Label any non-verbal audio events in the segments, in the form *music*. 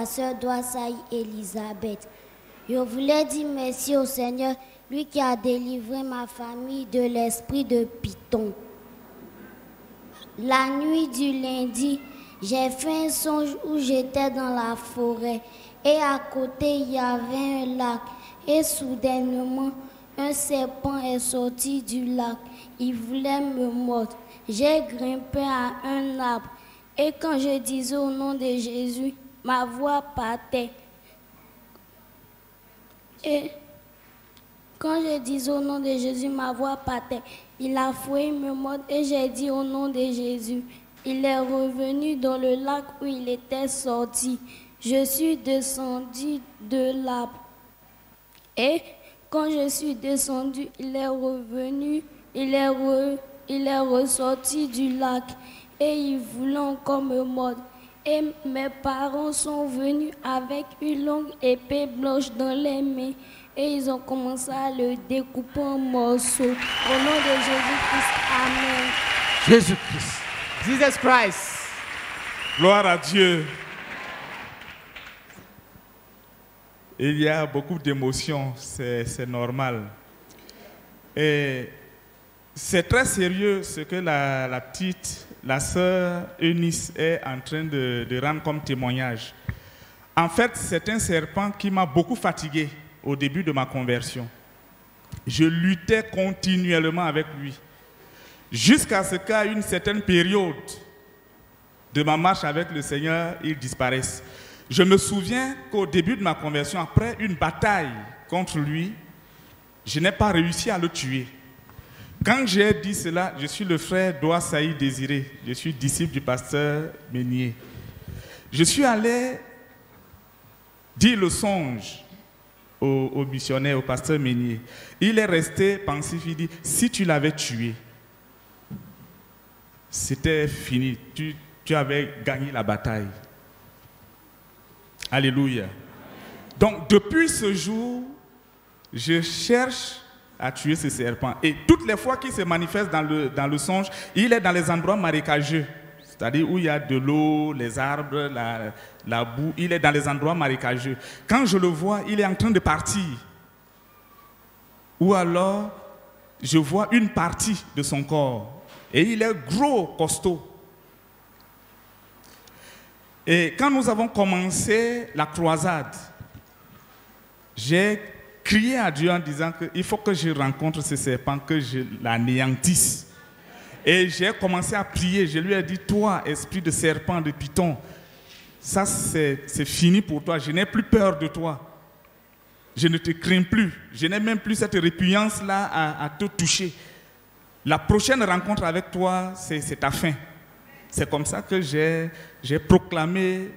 la sœur Doissaï Elisabeth. Je voulais dire merci au Seigneur, lui qui a délivré ma famille de l'esprit de Python. La nuit du lundi, j'ai fait un songe où j'étais dans la forêt et à côté il y avait un lac et soudainement un serpent est sorti du lac. Il voulait me mordre. J'ai grimpé à un arbre et quand je disais au nom de Jésus, ma voix partait. Et quand je disais au nom de Jésus, ma voix partait. Il a fouillé me mordre et j'ai dit au nom de Jésus. Il est revenu dans le lac où il était sorti. Je suis descendu de l'arbre. Et quand je suis descendu, il est revenu, il est, il est ressorti du lac et il voulait encore me mordre. Et mes parents sont venus avec une longue épée blanche dans les mains et ils ont commencé à le découper en morceaux. Au nom de Jésus-Christ, Amen. Jésus-Christ. Jesus Christ. Gloire à Dieu. Il y a beaucoup d'émotions, c'est normal. Et c'est très sérieux ce que la, la petite, la sœur Eunice est en train de, rendre comme témoignage. En fait, c'est un serpent qui m'a beaucoup fatigué au début de ma conversion. Je luttais continuellement avec lui. Jusqu'à ce qu'à une certaine période de ma marche avec le Seigneur, il disparaisse. Je me souviens qu'au début de ma conversion, après une bataille contre lui, je n'ai pas réussi à le tuer. Quand j'ai dit cela, je suis le frère Doa Saïd Désiré, je suis disciple du pasteur Meunier. Je suis allé dire le songe au, missionnaire, au pasteur Meunier. Il est resté pensif, il dit, si tu l'avais tué, c'était fini, tu avais gagné la bataille. Alléluia. Donc depuis ce jour, je cherche à tuer ce serpent. Et toutes les fois qu'il se manifeste dans le, dans le songe, il est dans les endroits marécageux, c'est-à-dire où il y a de l'eau, les arbres, la, la boue. Il est dans les endroits marécageux. Quand je le vois, il est en train de partir. Ou alors, je vois une partie de son corps. Et il est gros, costaud. Et quand nous avons commencé la croisade, j'ai crié à Dieu en disant qu'il faut que je rencontre ce serpent, que je l'anéantisse. Et j'ai commencé à prier. Je lui ai dit, toi, esprit de serpent, de python, ça c'est fini pour toi. Je n'ai plus peur de toi. Je ne te crains plus. Je n'ai même plus cette répugnance-là à, à, te toucher. La prochaine rencontre avec toi, c'est ta fin. C'est comme ça que j'ai proclamé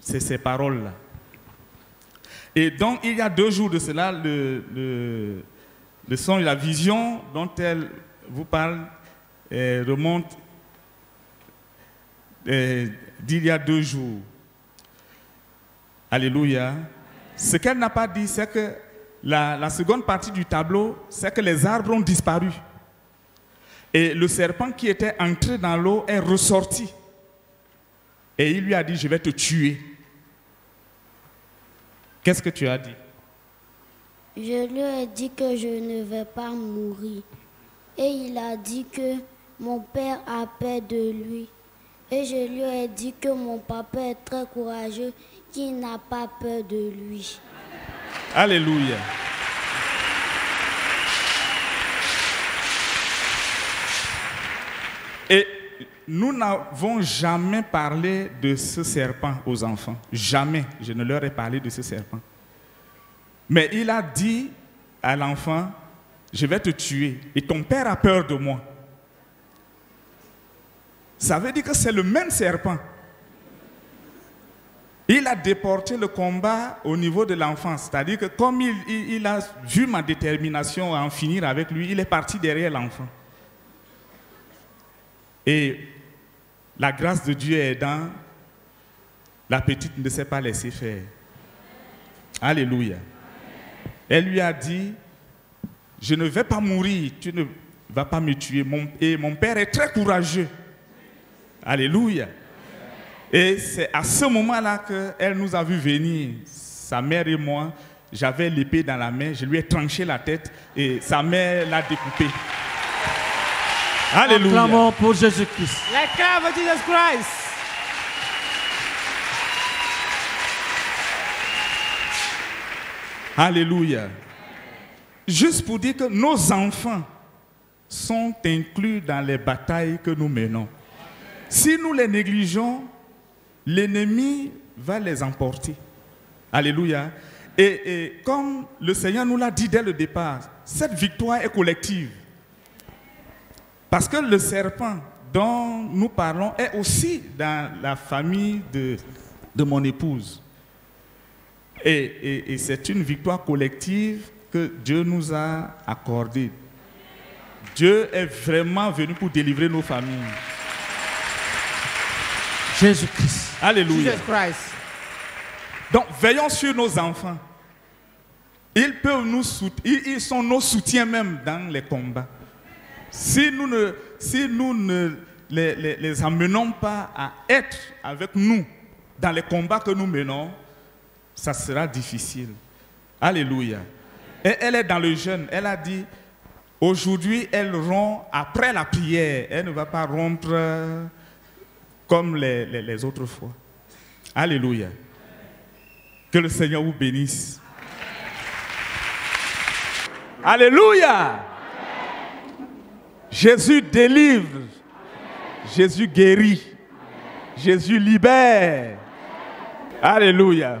ces, ces paroles-là. Et donc, il y a deux jours de cela, le, le, son et la vision dont elle vous parle euh, remonte euh, d'il y a deux jours. Alléluia. Ce qu'elle n'a pas dit, c'est que la seconde partie du tableau, c'est que les arbres ont disparu. Et le serpent qui était entré dans l'eau est ressorti. Et il lui a dit, je vais te tuer. Qu'est-ce que tu as dit? Je lui ai dit que je ne vais pas mourir. Et il a dit que mon père a peur de lui. Et je lui ai dit que mon papa est très courageux, qu'il n'a pas peur de lui. Alléluia. Et nous n'avons jamais parlé de ce serpent aux enfants. Jamais. Je ne leur ai parlé de ce serpent. Mais il a dit à l'enfant, je vais te tuer. Et ton père a peur de moi. Ça veut dire que c'est le même serpent. Il a déporté le combat au niveau de l'enfant. C'est-à-dire que comme il, il, il, a vu ma détermination à en finir avec lui, il est parti derrière l'enfant. Et la grâce de Dieu est dans la petite ne s'est pas laissée faire. Alléluia. Elle lui a dit, je ne vais pas mourir, tu ne vas pas me tuer. Et mon père est très courageux. Alléluia. Et c'est à ce moment-là qu'elle nous a vu venir, sa mère et moi. J'avais l'épée dans la main, je lui ai tranché la tête et sa mère l'a découpée. Alléluia. Acclamons pour Jésus-Christ. L'acclame Jesus Christ. Alléluia. Juste pour dire que nos enfants sont inclus dans les batailles que nous menons. Si nous les négligeons, l'ennemi va les emporter. Alléluia. Et, et comme le Seigneur nous l'a dit dès le départ, cette victoire est collective. Parce que le serpent dont nous parlons est aussi dans la famille de, de mon épouse. Et, et- et c'est une victoire collective que Dieu nous a accordée. Dieu est vraiment venu pour délivrer nos familles. Jésus-Christ. Alléluia. Jesus Christ. Donc, veillons sur nos enfants. Ils peuvent nous sout- ils, ils sont nos soutiens même dans les combats. Si nous ne, si nous ne les, amenons pas à être avec nous dans les combats que nous menons, ça sera difficile. Alléluia. Et elle est dans le jeûne. Elle a dit, aujourd'hui, elle rompt après la prière. Elle ne va pas rompre comme les autres fois. Alléluia. Que le Seigneur vous bénisse. Alléluia. Jésus délivre. Jésus guérit. Jésus libère. Alléluia.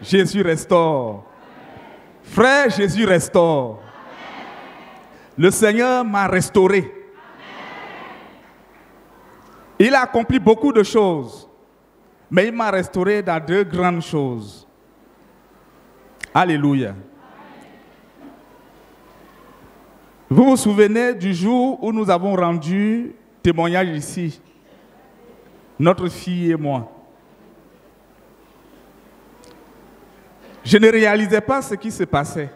Jésus restaure. Frère, Jésus restaure. Le Seigneur m'a restauré. Il a accompli beaucoup de choses. Mais il m'a restauré dans deux grandes choses. Alléluia. Vous vous souvenez du jour où nous avons rendu témoignage ici, notre fille et moi? Je ne réalisais pas ce qui se passait.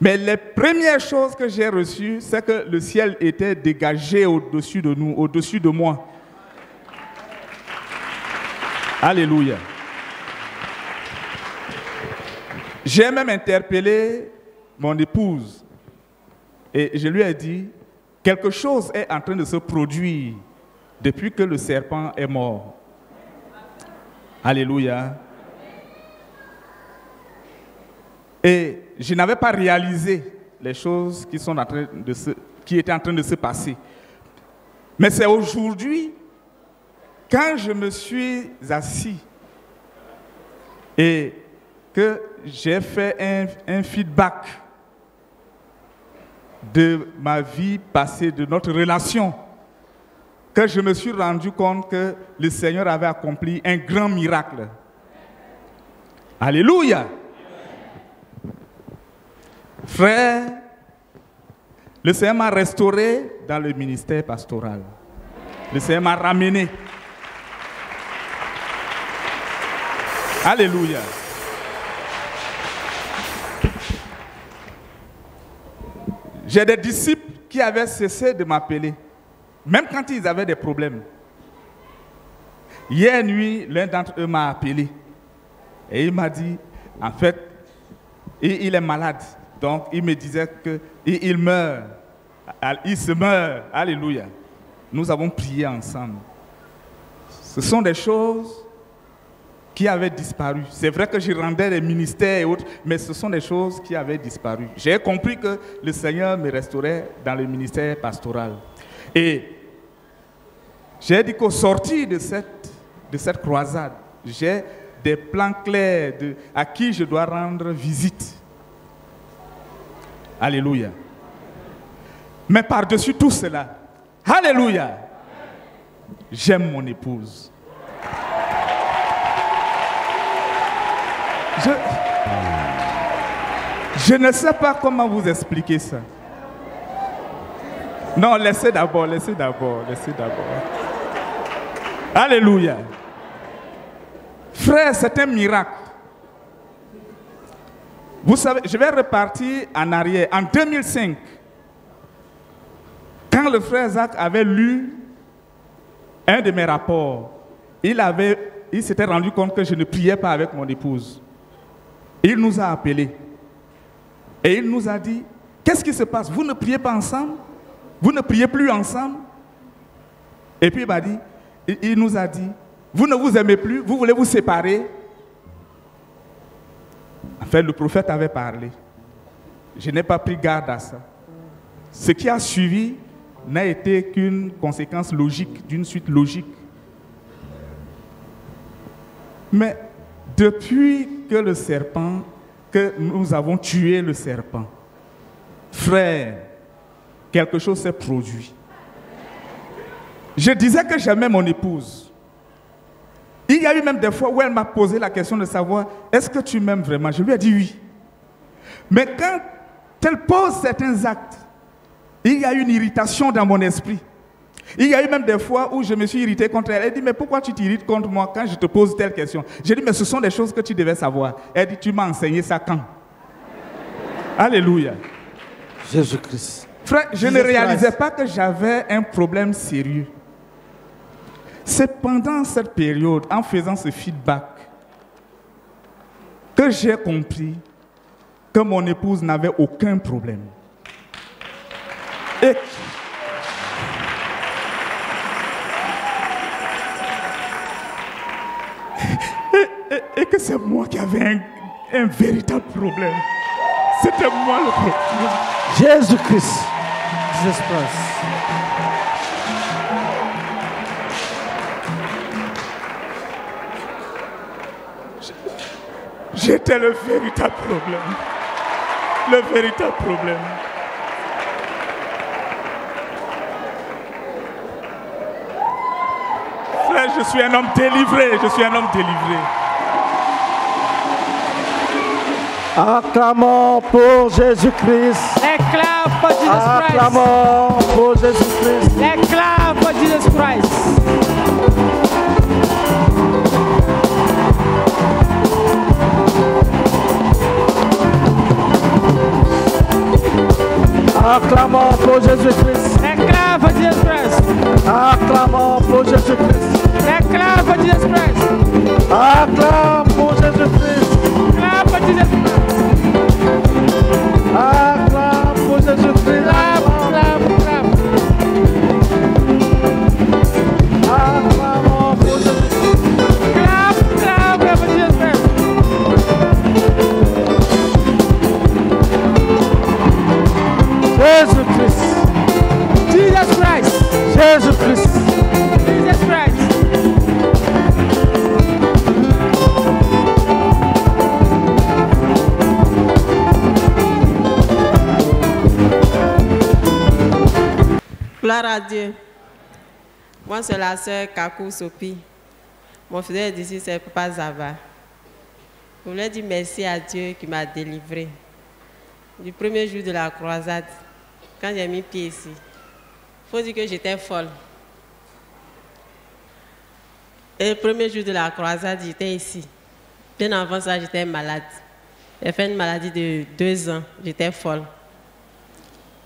Mais les premières choses que j'ai reçues, c'est que le ciel était dégagé au-dessus de nous, au-dessus de moi. Alléluia. J'ai même interpellé mon épouse et je lui ai dit, quelque chose est en train de se produire depuis que le serpent est mort. Alléluia. Et je n'avais pas réalisé les choses qui, étaient en train de se passer. Mais c'est aujourd'hui, quand je me suis assis et que j'ai fait un feedback de ma vie passée, de notre relation, que je me suis rendu compte que le Seigneur avait accompli un grand miracle. Alléluia. Frère, le Seigneur m'a restauré dans le ministère pastoral. Le Seigneur m'a ramené. Alléluia. J'ai des disciples qui avaient cessé de m'appeler, même quand ils avaient des problèmes. Hier nuit, l'un d'entre eux m'a appelé et il m'a dit, en fait, il est malade. Donc il me disait qu'il il meurt. Il se meurt. Alléluia. Nous avons prié ensemble. Ce sont des choses qui avaient disparu. C'est vrai que je rendais les ministères et autres, mais ce sont des choses qui avaient disparu. J'ai compris que le Seigneur me restaurait dans le ministère pastoral. Et j'ai dit qu'au sortir de cette, de cette croisade, j'ai des plans clairs de, à qui je dois rendre visite. Alléluia. Mais par-dessus tout cela, Alléluia, j'aime mon épouse. Je, ne sais pas comment vous expliquer ça. Non, laissez d'abord, laissez d'abord, laissez d'abord. Alléluia. Frère, c'est un miracle. Vous savez, je vais repartir en arrière. En 2005, quand le frère Zach avait lu un de mes rapports, il, avait, il s'était rendu compte que je ne priais pas avec mon épouse. Il nous a appelés. Et il nous a dit, qu'est-ce qui se passe? Vous ne priez pas ensemble? Vous ne priez plus ensemble? Et puis il m'a dit, il- nous a dit, vous ne vous aimez plus, vous voulez vous séparer? En fait, le prophète avait parlé. Je n'ai pas pris garde à ça. Ce qui a suivi n'a été qu'une conséquence logique, d'une suite logique. Mais depuis que le serpent, que nous avons tué le serpent, frère, quelque chose s'est produit. Je disais que j'aimais mon épouse. Il y a eu même des fois où elle m'a posé la question de savoir, est-ce que tu m'aimes vraiment? Je lui ai dit oui. Mais quand elle pose certains actes, il y a une irritation dans mon esprit. Il y a eu même des fois où je me suis irrité contre elle. Elle dit, mais pourquoi tu t'irrites contre moi quand je te pose telle question? J'ai dit, mais ce sont des choses que tu devais savoir. Elle dit, tu m'as enseigné ça quand? Alléluia. Jésus-Christ. Frère, je ne réalisais Christ. pas que j'avais un problème sérieux. C'est pendant cette période, en faisant ce feedback, que j'ai compris que mon épouse n'avait aucun problème. Et et- que c'est moi qui avais un, un véritable problème. C'était moi le problème. Jésus-Christ. Christ. J'étais le véritable problème. Le véritable problème. Frère, je suis un homme délivré. Je suis un homme délivré. Acclamons pour Jésus-Christ. Acclame for Jesus Christ. Acclamons pour Jésus-Christ. Acclame for Jesus Christ. Acclamons pour Jésus-Christ. Acclame for Jesus Christ. Acclamons pour Jésus-Christ. Acclame for Jesus Christ. Acclamons pour Jésus-Christ. Acclame Gloire à Dieu. Moi, c'est la sœur Kakou Sopi. Mon frère d'ici, c'est Papa Zava. Je voulais dire merci à Dieu qui m'a délivré. Du premier jour de la croisade, quand j'ai mis pied ici, il faut dire que j'étais folle. Et le premier jour de la croisade, j'étais ici. Bien avant ça, j'étais malade. J'ai fait une maladie de deux ans. J'étais folle.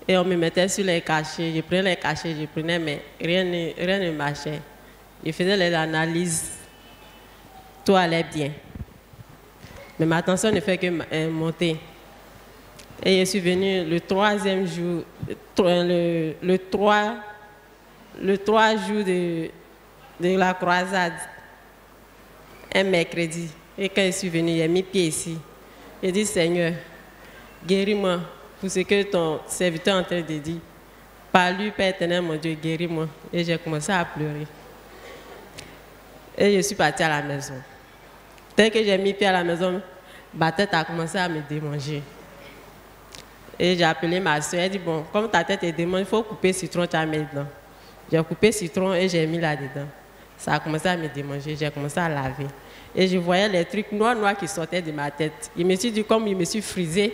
Et on me mettait sur les cachets. Je prenais les cachets, je prenais, mais rien ne, rien ne marchait. Je faisais les analyses. Tout allait bien. Mais ma tension ne fait que euh, monter. Et je suis venue le troisième jour, le, tro- le, le 3, le 3 jours de, de la croisade, un mercredi. Et quand je suis venue, j'ai mis pied ici. J'ai dit, Seigneur, guéris-moi pour ce que ton serviteur est en train de dire. Par lui, Père éternel, mon Dieu, guéris-moi. Et j'ai commencé à pleurer. Et je suis partie à la maison. Dès que j'ai mis pied à la maison, ma tête a commencé à me démanger. Et j'ai appelé ma soeur. Elle dit, bon, comme ta tête est démangée, il faut couper citron, tu as mis dedans. J'ai coupé citron et j'ai mis là-dedans. Ça a commencé à me démanger. J'ai commencé à laver. Et je voyais les trucs noirs, noirs qui sortaient de ma tête. Je me suis dit, comme je me suis frisé,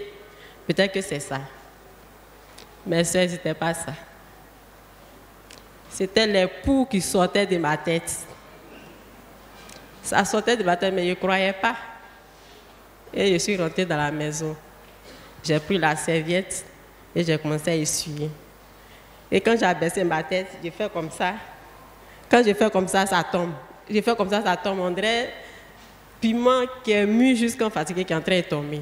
peut-être que c'est ça. Mais ce n'était pas ça. C'était les poux qui sortaient de ma tête. Ça sortait de ma tête, mais je ne croyais pas. Et je suis rentrée dans la maison. J'ai pris la serviette et j'ai commencé à essuyer. Et quand j'ai abaissé ma tête, j'ai fait comme ça. Quand j'ai fait comme ça, ça tombe. J'ai fait comme ça, ça tombe. On dirait piment qui est mu jusqu'en fatigué qui est en train de tomber.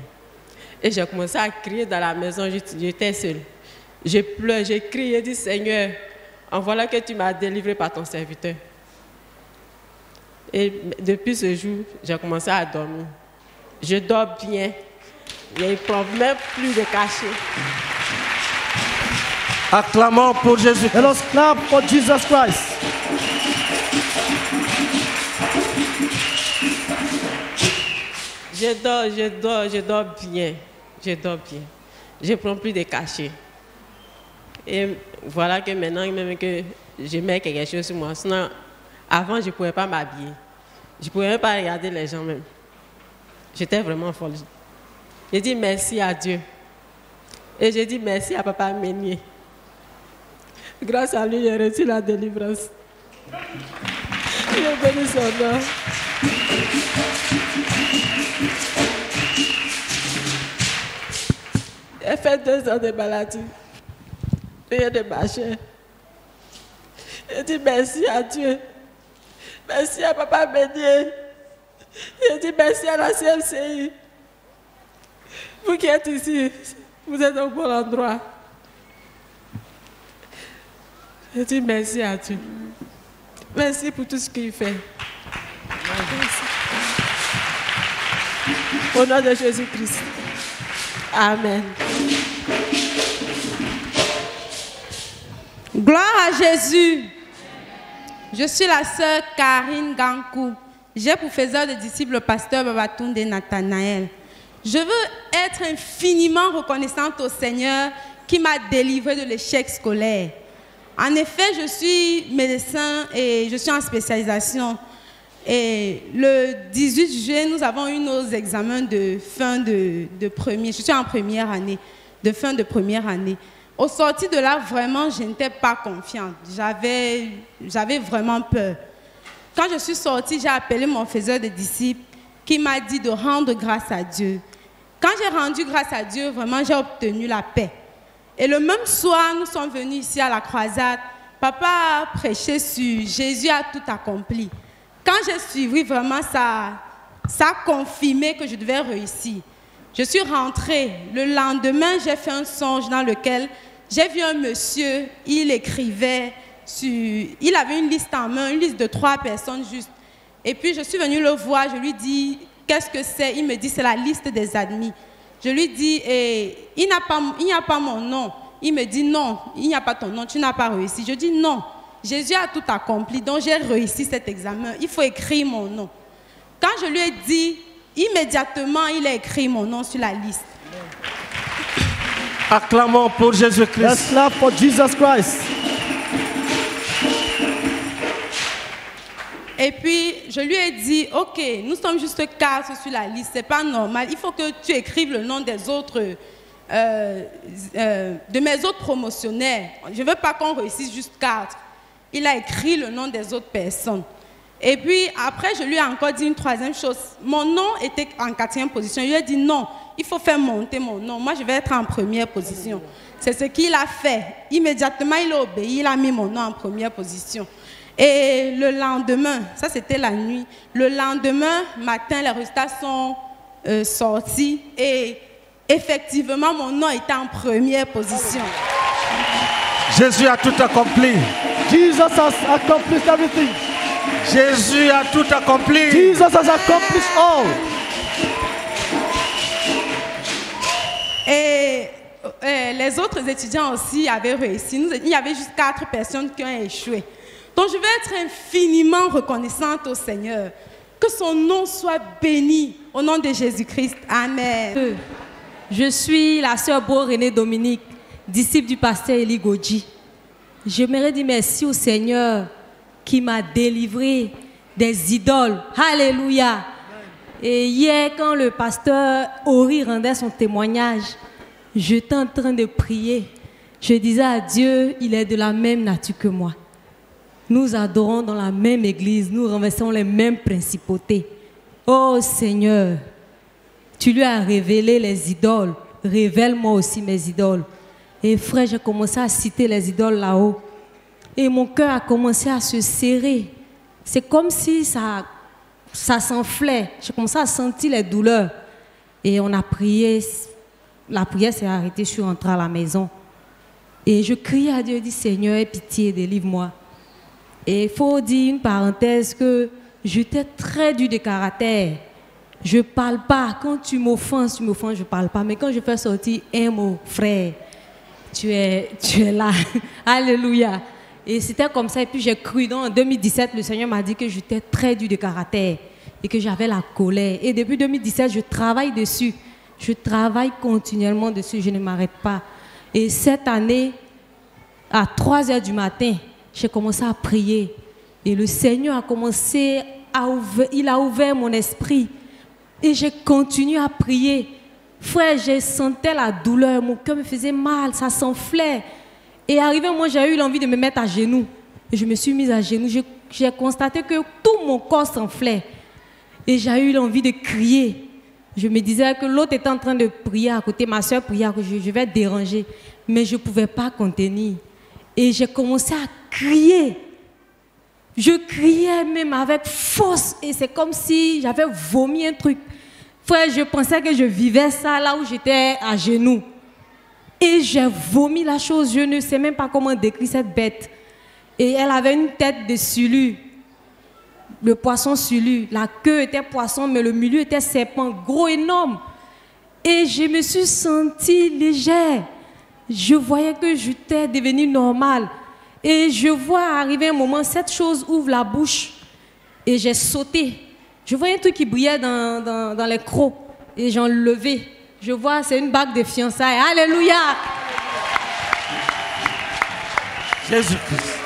Et j'ai commencé à crier dans la maison, j'étais- seule. J'ai pleuré, j'ai crié, j'ai dit Seigneur, en voilà que tu m'as délivré par ton serviteur. Et depuis ce jour, j'ai commencé à dormir. Je dors bien. Je ne prends même plus de cachet. Acclamons pour Jésus. Let us clap for Jesus Christ. Je dors, je dors, je dors bien. Je dors bien. Je ne prends plus de cachets. Et voilà que maintenant, même que je mets quelque chose sur moi. Sinon, avant, je ne pouvais pas m'habiller. Je ne pouvais même pas regarder les gens même. J'étais vraiment folle. J'ai dit merci à Dieu. Et j'ai dit merci à Papa Meunier. Grâce à lui, j'ai reçu la délivrance. Je bénis son nom. J'ai fait deux ans de maladie. Rien de marcher. J'ai dit merci à Dieu. Merci à Papa Bédier. J'ai dit merci à la CMCI. Vous qui êtes ici, vous êtes au bon endroit. J'ai dit merci à Dieu. Merci pour tout ce qu'il fait. Au nom de Jésus-Christ. Amen. Gloire à Jésus. Je suis la sœur Karine Gankou. J'ai pour faiseur de disciple le pasteur Babatunde Nathanaël. Je veux être infiniment reconnaissante au Seigneur qui m'a délivré de l'échec scolaire. En effet, je suis médecin et je suis en spécialisation. Et le 18 juillet, nous avons eu nos examens de fin de, de premier. Je suis en première année, de fin de première année. Au sorti de là, vraiment, je n'étais pas confiante. J'avais, j'avais vraiment peur. Quand je suis sortie, j'ai appelé mon faiseur de disciples qui m'a dit de rendre grâce à Dieu. Quand j'ai rendu grâce à Dieu, vraiment, j'ai obtenu la paix. Et le même soir, nous sommes venus ici à la croisade. Papa a prêché sur Jésus a tout accompli. Quand j'ai suivi, vraiment, ça, ça a confirmé que je devais réussir. Je suis rentrée. Le lendemain, j'ai fait un songe dans lequel j'ai vu un monsieur, il écrivait sur... Il avait une liste en main, une liste de trois personnes juste. Et puis, je suis venue le voir, je lui dis, qu'est-ce que c'est? Il me dit, c'est la liste des admis. Je lui dis, eh, il n'y a, a pas mon nom. Il me dit, non, il n'y a pas ton nom, tu n'as pas réussi. Je dis, non, Jésus a tout accompli, donc j'ai réussi cet examen. Il faut écrire mon nom. Quand je lui ai dit, immédiatement, il a écrit mon nom sur la liste. Acclamons pour Let's Jésus-Christ. clap for Jesus Christ. Et puis, je lui ai dit, OK, nous sommes juste quatre sur la liste, c'est pas normal. Il faut que tu écrives le nom des autres, euh, euh, de mes autres promotionnaires. Je ne veux pas qu'on réussisse juste quatre. Il a écrit le nom des autres personnes. Et puis, après, je lui ai encore dit une troisième chose. Mon nom était en quatrième position. Je lui ai dit, non, il faut faire monter mon nom. Moi, je vais être en première position. C'est ce qu'il a fait. Immédiatement, il a obéi. Il a mis mon nom en première position. Et le lendemain, ça c'était la nuit, le lendemain matin, les résultats sont euh, sortis et effectivement, mon nom était en première position. Jésus a tout accompli. Jesus has accomplished everything. Jésus a tout accompli. Jesus has accomplished all. Et euh, les autres étudiants aussi avaient réussi. Nous- il y avait juste quatre personnes qui ont échoué. Donc je vais être infiniment reconnaissante au Seigneur. Que son nom soit béni au nom de Jésus-Christ. Amen. Je suis la sœur Beau René Dominique, disciple du pasteur Eli Godji. J'aimerais dire merci au Seigneur qui m'a délivré des idoles. Alléluia. Et hier, quand le pasteur Ori rendait son témoignage, j'étais en train de prier. Je disais à Dieu, il est de la même nature que moi. Nous adorons dans la même église, nous renversons les mêmes principautés. Oh Seigneur, tu lui as révélé les idoles. Révèle-moi aussi mes idoles. Et frère, j'ai commencé à citer les idoles là-haut. Et mon cœur a commencé à se serrer. C'est comme si ça, ça s'enflait. J'ai commencé à sentir les douleurs. Et on a prié. La prière s'est arrêtée. Je suis rentrée à la maison. Et je criais à Dieu, je dis Seigneur, aie pitié, délivre-moi. Et il faut dire une parenthèse que j'étais très dur de caractère. Je ne parle pas. Quand tu m'offenses, tu m'offenses, je ne parle pas. Mais quand je fais sortir un mot, frère, tu es, tu es là. *laughs* Alléluia. Et c'était comme ça. Et puis j'ai cru. Donc en 2017, le Seigneur m'a dit que j'étais très dur de caractère et que j'avais la colère. Et depuis 2017, je travaille dessus. Je travaille continuellement dessus. Je ne m'arrête pas. Et cette année, à 3 heures du matin, j'ai commencé à prier. Et le Seigneur a commencé à ouvrir, il a ouvert mon esprit. Et j'ai continué à prier. Frère, j'ai senti la douleur, mon cœur me faisait mal, ça s'enflait. Et arrivé, moi, j'ai eu l'envie de me mettre à genoux. Et je me suis mise à genoux. J'ai- J'ai constaté que tout mon corps s'enflait. Et j'ai eu l'envie de crier. Je me disais que l'autre était en train de prier à côté, ma soeur priait à côté, je, je vais déranger. Mais je ne pouvais pas contenir. Et j'ai commencé à crier. Je criais même avec force. Et c'est comme si j'avais vomi un truc. Je pensais que je vivais ça là où j'étais à genoux. Et j'ai vomi la chose. Je ne sais même pas comment décrire cette bête. Et elle avait une tête de sulu. Le poisson sulu. La queue était poisson, mais le milieu était serpent, gros, énorme. Et je me suis sentie légère. Je voyais que j'étais devenue normale. Et je vois arriver un moment, cette chose ouvre la bouche. Et j'ai sauté. Je voyais un truc qui brillait dans, dans, dans les crocs. Et j'en levé. Je vois, c'est une bague de fiançailles. Alléluia! Jésus-Christ.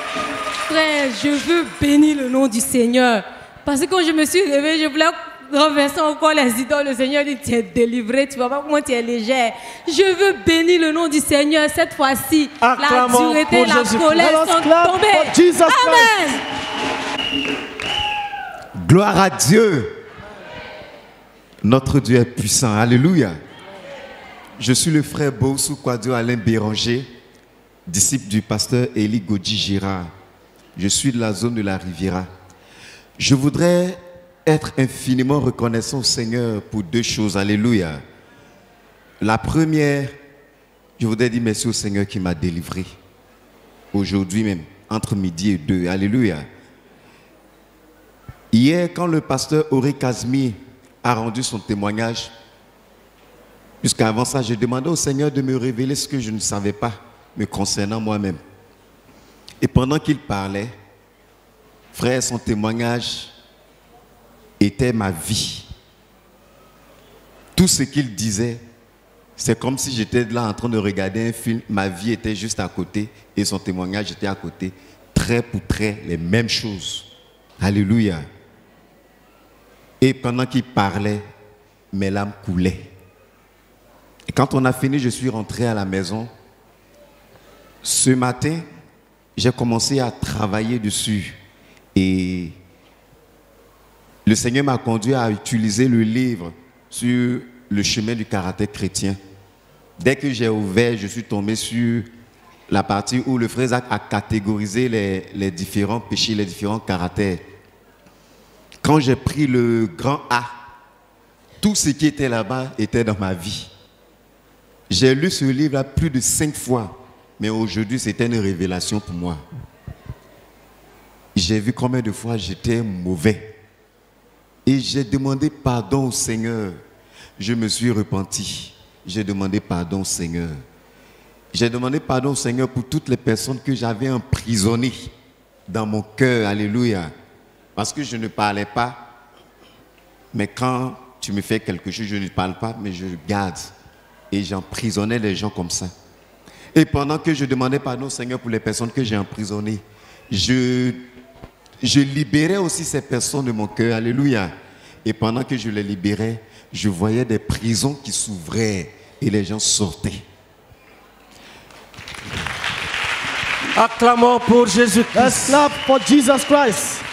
Frère, je veux bénir le nom du Seigneur. Parce que quand je me suis levée, je voulais renverser encore les idoles. Le Seigneur dit, tu es délivré, tu vois pas comment tu es légère. Je veux bénir le nom du Seigneur cette fois-ci. La dureté, la colère sont tombées. Amen. Gloire à Dieu. Notre Dieu est puissant. Alléluia. Je suis le frère Boussou Kwadio Alain Béranger, disciple du pasteur Élie Godji Girard. Je suis de la zone de la Riviera. Je voudrais être infiniment reconnaissant au Seigneur pour deux choses. Alléluia. La première, je voudrais dire merci au Seigneur qui m'a délivré. Aujourd'hui même, entre midi et deux. Alléluia. Hier, quand le pasteur Auré Kazmi a rendu son témoignage, jusqu'avant ça, j'ai demandé au Seigneur de me révéler ce que je ne savais pas me concernant moi-même. Et pendant qu'il parlait, frère, son témoignage était ma vie. Tout ce qu'il disait, c'est comme si j'étais là en train de regarder un film, ma vie était juste à côté et son témoignage était à côté, très pour très les mêmes choses. Alléluia. Et pendant qu'il parlait, mes larmes coulaient. Et quand on a fini, je suis rentré à la maison. Ce matin, j'ai commencé à travailler dessus. Et le Seigneur m'a conduit à utiliser le livre sur le chemin du caractère chrétien. Dès que j'ai ouvert, je suis tombé sur la partie où le frère Zach a catégorisé les, les différents péchés, les différents caractères. Quand j'ai pris le grand A, tout ce qui était là-bas était dans ma vie. J'ai lu ce livre-là plus de cinq fois, mais aujourd'hui c'était une révélation pour moi. J'ai vu combien de fois j'étais mauvais. Et j'ai demandé pardon au Seigneur. Je me suis repenti. J'ai demandé pardon au Seigneur. J'ai demandé pardon au Seigneur pour toutes les personnes que j'avais emprisonnées dans mon cœur. Alléluia. Parce que je ne parlais pas. Mais quand tu me fais quelque chose, je ne parle pas, mais je garde. Et j'emprisonnais les gens comme ça. Et pendant que je demandais pardon au Seigneur pour les personnes que j'ai emprisonnées, je, je libérais aussi ces personnes de mon cœur. Alléluia. Et pendant que je les libérais, je voyais des prisons qui s'ouvraient et les gens sortaient. Acclamons pour Jésus-Christ. clap for Jesus Christ.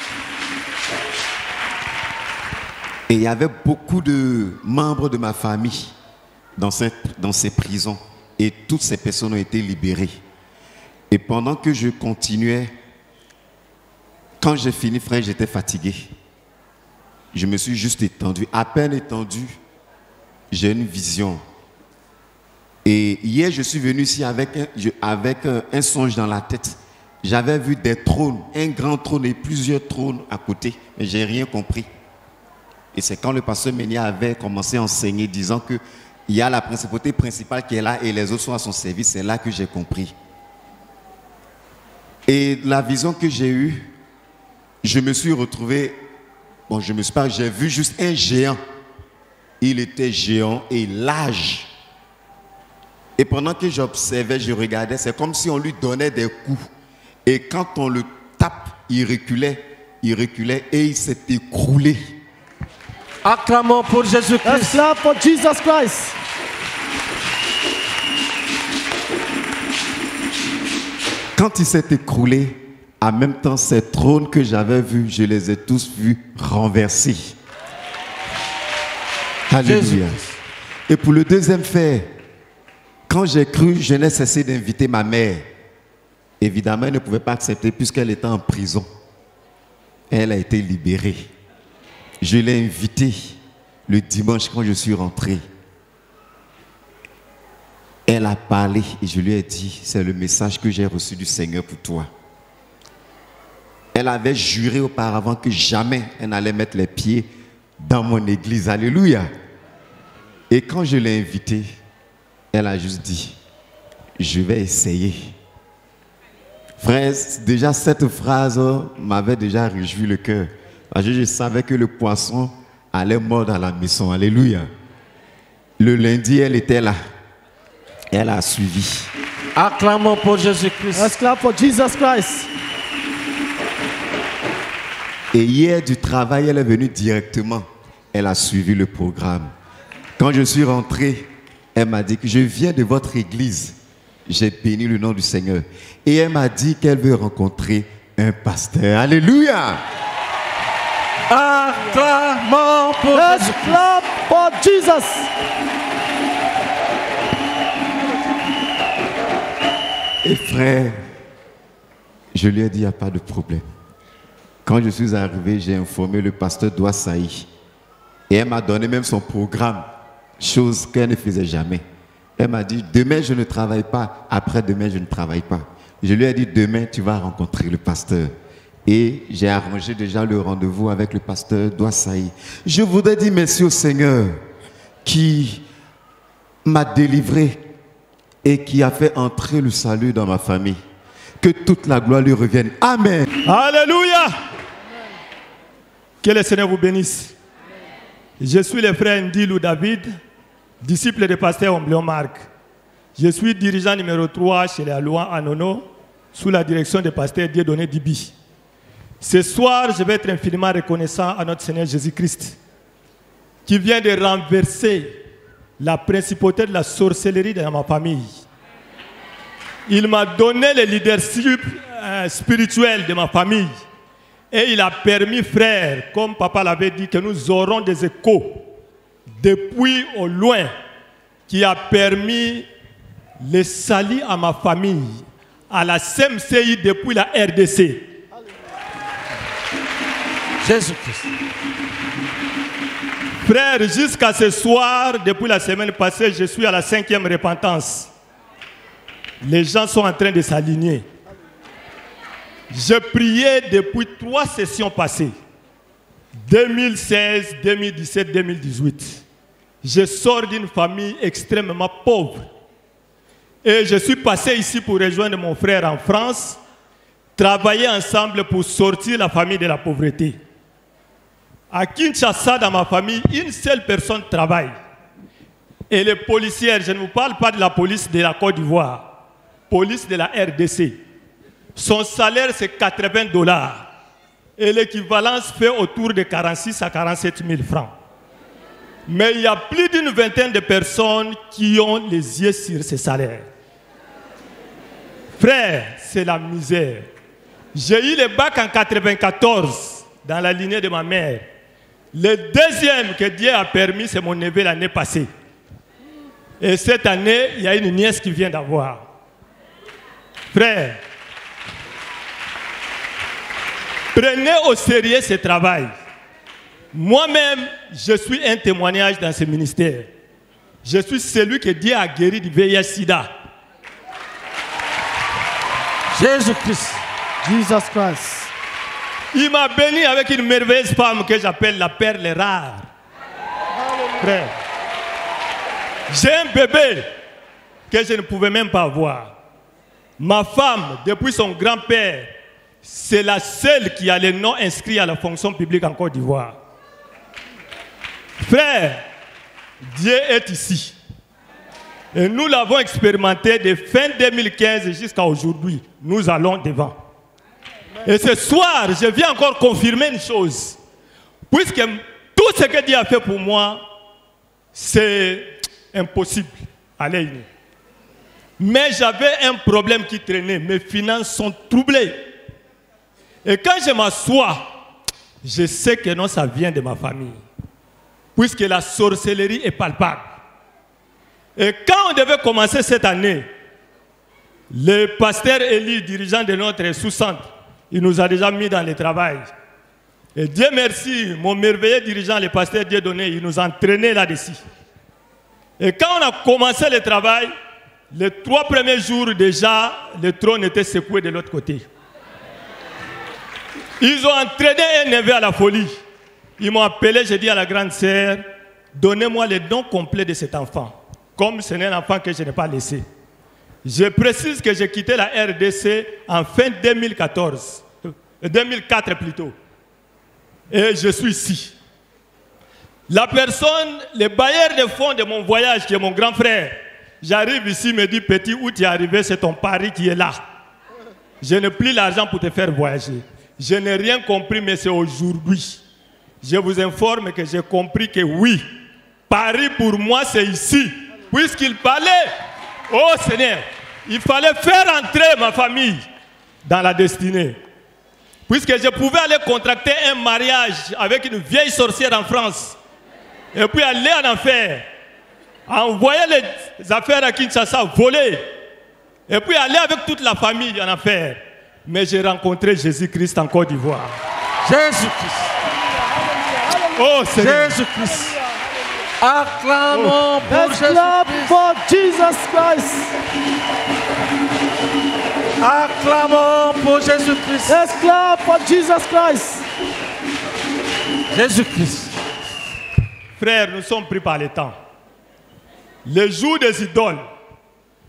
Et il y avait beaucoup de membres de ma famille dans, ces prisons. Et toutes ces personnes ont été libérées. Et pendant que je continuais Quand j'ai fini, frère, j'étais fatigué. Je me suis juste étendu. À peine étendu, j'ai une vision. Et hier, je suis venu ici avec un, je- avec un, un songe dans la tête. J'avais vu des trônes, un grand trône et plusieurs trônes à côté, mais j'ai rien compris. Et c'est quand le pasteur Ménia avait commencé à enseigner, disant que il y a la principauté principale qui est là et les autres sont à son service, c'est là que j'ai compris. Et la vision que j'ai eue, je me suis retrouvé, bon, je me suis pas, j'ai vu juste un géant. Il était géant et large. Et pendant que j'observais, je regardais, c'est comme si on lui donnait des coups. Et quand on le tape, il reculait, il reculait et il s'est écroulé. Acclamons pour Jésus-Christ. Jesus Christ. Quand il s'est écroulé, en même temps, ces trônes que j'avais vus, je les ai tous vus renversés. Alléluia. Et pour le deuxième fait, quand j'ai cru, je n'ai cessé d'inviter ma mère. Évidemment, elle ne pouvait pas accepter puisqu'elle était en prison. Elle a été libérée. Je l'ai invitée le dimanche quand je suis rentré. Elle a parlé et je lui ai dit, c'est le message que j'ai reçu du Seigneur pour toi. Elle avait juré auparavant que jamais elle n'allait mettre les pieds dans mon église. Alléluia. Et quand je l'ai invitée, elle a juste dit, je vais essayer. Frère, déjà cette phrase m'avait déjà réjoui le cœur. Parce que je savais que le poisson allait mordre à la maison. Alléluia. Le lundi, elle était là. Elle a suivi. Acclamons pour Jésus-Christ. Let's clap for Jesus Christ. Et hier du travail, elle est venue directement. Elle a suivi le programme. Quand je suis rentré, elle m'a dit que je viens de votre église. J'ai béni le nom du Seigneur. Et elle m'a dit qu'elle veut rencontrer un pasteur. Alléluia. Acclamons pour Let's Jésus. clap for Jesus. Et frère, je lui ai dit, il n'y a pas de problème. Quand je suis arrivé, j'ai informé le pasteur Douassaï. Et elle m'a donné même son programme, chose qu'elle ne faisait jamais. Elle m'a dit, demain je ne travaille pas, après-demain je ne travaille pas. Je lui ai dit, demain tu vas rencontrer le pasteur. Et j'ai arrangé déjà le rendez-vous avec le pasteur Douassaï. Je voudrais dire merci au Seigneur qui m'a délivré et qui a fait entrer le salut dans ma famille. Que toute la gloire lui revienne. Amen. Alléluia. Que le Seigneur vous bénisse. Je suis le frère Ndilou David, disciple du pasteur Ombléon Marc. Je suis dirigeant numéro 3 chez les Lois Anono, sous la direction du pasteur Dieudonné Dibi. Ce soir, je vais être infiniment reconnaissant à notre Seigneur Jésus-Christ, qui vient de renverser la principauté de la sorcellerie dans ma famille. Il m'a donné le leadership euh, spirituel de ma famille. Et il a permis, frère, comme papa l'avait dit, que nous aurons des échos depuis au loin, qui a permis le salut à ma famille, à la CMCI depuis la RDC. Jésus-Christ. Frère, jusqu'à ce soir, depuis la semaine passée, je suis à la cinquième repentance. Les gens sont en train de s'aligner. Je priais depuis trois sessions passées. 2016, 2017, 2018. Je sors d'une famille extrêmement pauvre. Et je suis passé ici pour rejoindre mon frère en France, travailler ensemble pour sortir la famille de la pauvreté. À Kinshasa, dans ma famille, une seule personne travaille. Et les policiers, je ne vous parle pas de la police de la Côte d'Ivoire, police de la RDC. Son salaire, c'est 80 dollars. Et l'équivalence fait autour de 46 à 47 000 francs. Mais il y a plus d'une vingtaine de personnes qui ont les yeux sur ces salaires. Frère, c'est la misère. J'ai eu le bac en 94 dans la lignée de ma mère. Le deuxième que Dieu a permis, c'est mon neveu l'année passée. Et cette année, il y a une nièce qui vient d'avoir. Frère, Prenez au sérieux ce travail. Moi-même, je suis un témoignage dans ce ministère. Je suis celui que Dieu a guéri du VIH-Sida. Jésus-Christ. Jesus Christ. Il m'a béni avec une merveilleuse femme que j'appelle la perle rare. Frère, j'ai un bébé que je ne pouvais même pas avoir. Ma femme, depuis son grand-père, c'est la seule qui a les noms inscrits à la fonction publique en Côte d'Ivoire. Frère, Dieu est ici. Et nous l'avons expérimenté de fin 2015 jusqu'à aujourd'hui. Nous allons devant. Et ce soir, je viens encore confirmer une chose. Puisque tout ce que Dieu a fait pour moi, c'est impossible à l'œil. Mais j'avais un problème qui traînait. Mes finances sont troublées. Et quand je m'assois, je sais que non, ça vient de ma famille. Puisque la sorcellerie est palpable. Et quand on devait commencer cette année, le pasteur Élie, dirigeant de notre sous-centre, il nous a déjà mis dans le travail. Et Dieu merci, mon merveilleux dirigeant, le pasteur Dieu donné, il nous a entraînés là-dessus. Et quand on a commencé le travail, les trois premiers jours déjà, le trône était secoué de l'autre côté. Ils ont entraîné un neveu à la folie. Ils m'ont appelé, j'ai dit à la grande sœur, donnez-moi le nom complet de cet enfant. Comme ce n'est un enfant que je n'ai pas laissé. Je précise que j'ai quitté la RDC en fin 2014, euh, 2004 plutôt. Et je suis ici. La personne, le bailleur de fonds de mon voyage, qui est mon grand frère, j'arrive ici, me dit, petit, où tu es arrivé, c'est ton pari qui est là. Je n'ai plus l'argent pour te faire voyager. Je n'ai rien compris, mais c'est aujourd'hui. Je vous informe que j'ai compris que oui, Paris pour moi, c'est ici. Puisqu'il parlait, oh Seigneur, il fallait faire entrer ma famille dans la destinée. Puisque je pouvais aller contracter un mariage avec une vieille sorcière en France. Et puis aller en enfer. Envoyer les affaires à Kinshasa, voler. Et puis aller avec toute la famille en enfer. Mais j'ai rencontré Jésus-Christ en Côte d'Ivoire. Jésus-Christ. Oh Seigneur. Jésus-Christ. Acclamons pour Let's clap Jésus-Christ. for Jesus Christ? Acclamons pour Jésus-Christ. Let's clap for Jesus Christ? Jésus-Christ. Frères, nous sommes pris par le temps. Le jour des idoles,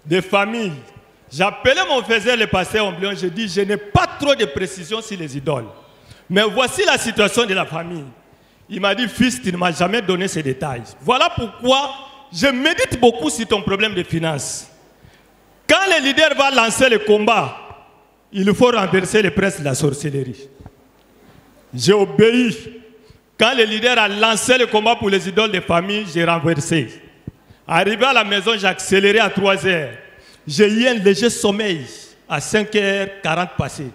des familles, j'appelais mon frère le pasteur Omblion, je dis, je n'ai pas trop de précision sur les idoles. Mais voici la situation de la famille. Il m'a dit, fils, tu ne m'as jamais donné ces détails. Voilà pourquoi je médite beaucoup sur ton problème de finances. Quand le leader va lancer le combat, il faut renverser les princes de la sorcellerie. J'ai obéi. Quand le leader a lancé le combat pour les idoles des familles, j'ai renversé. Arrivé à la maison, j'ai accéléré à 3 heures. J'ai eu un léger sommeil à 5h40 passé.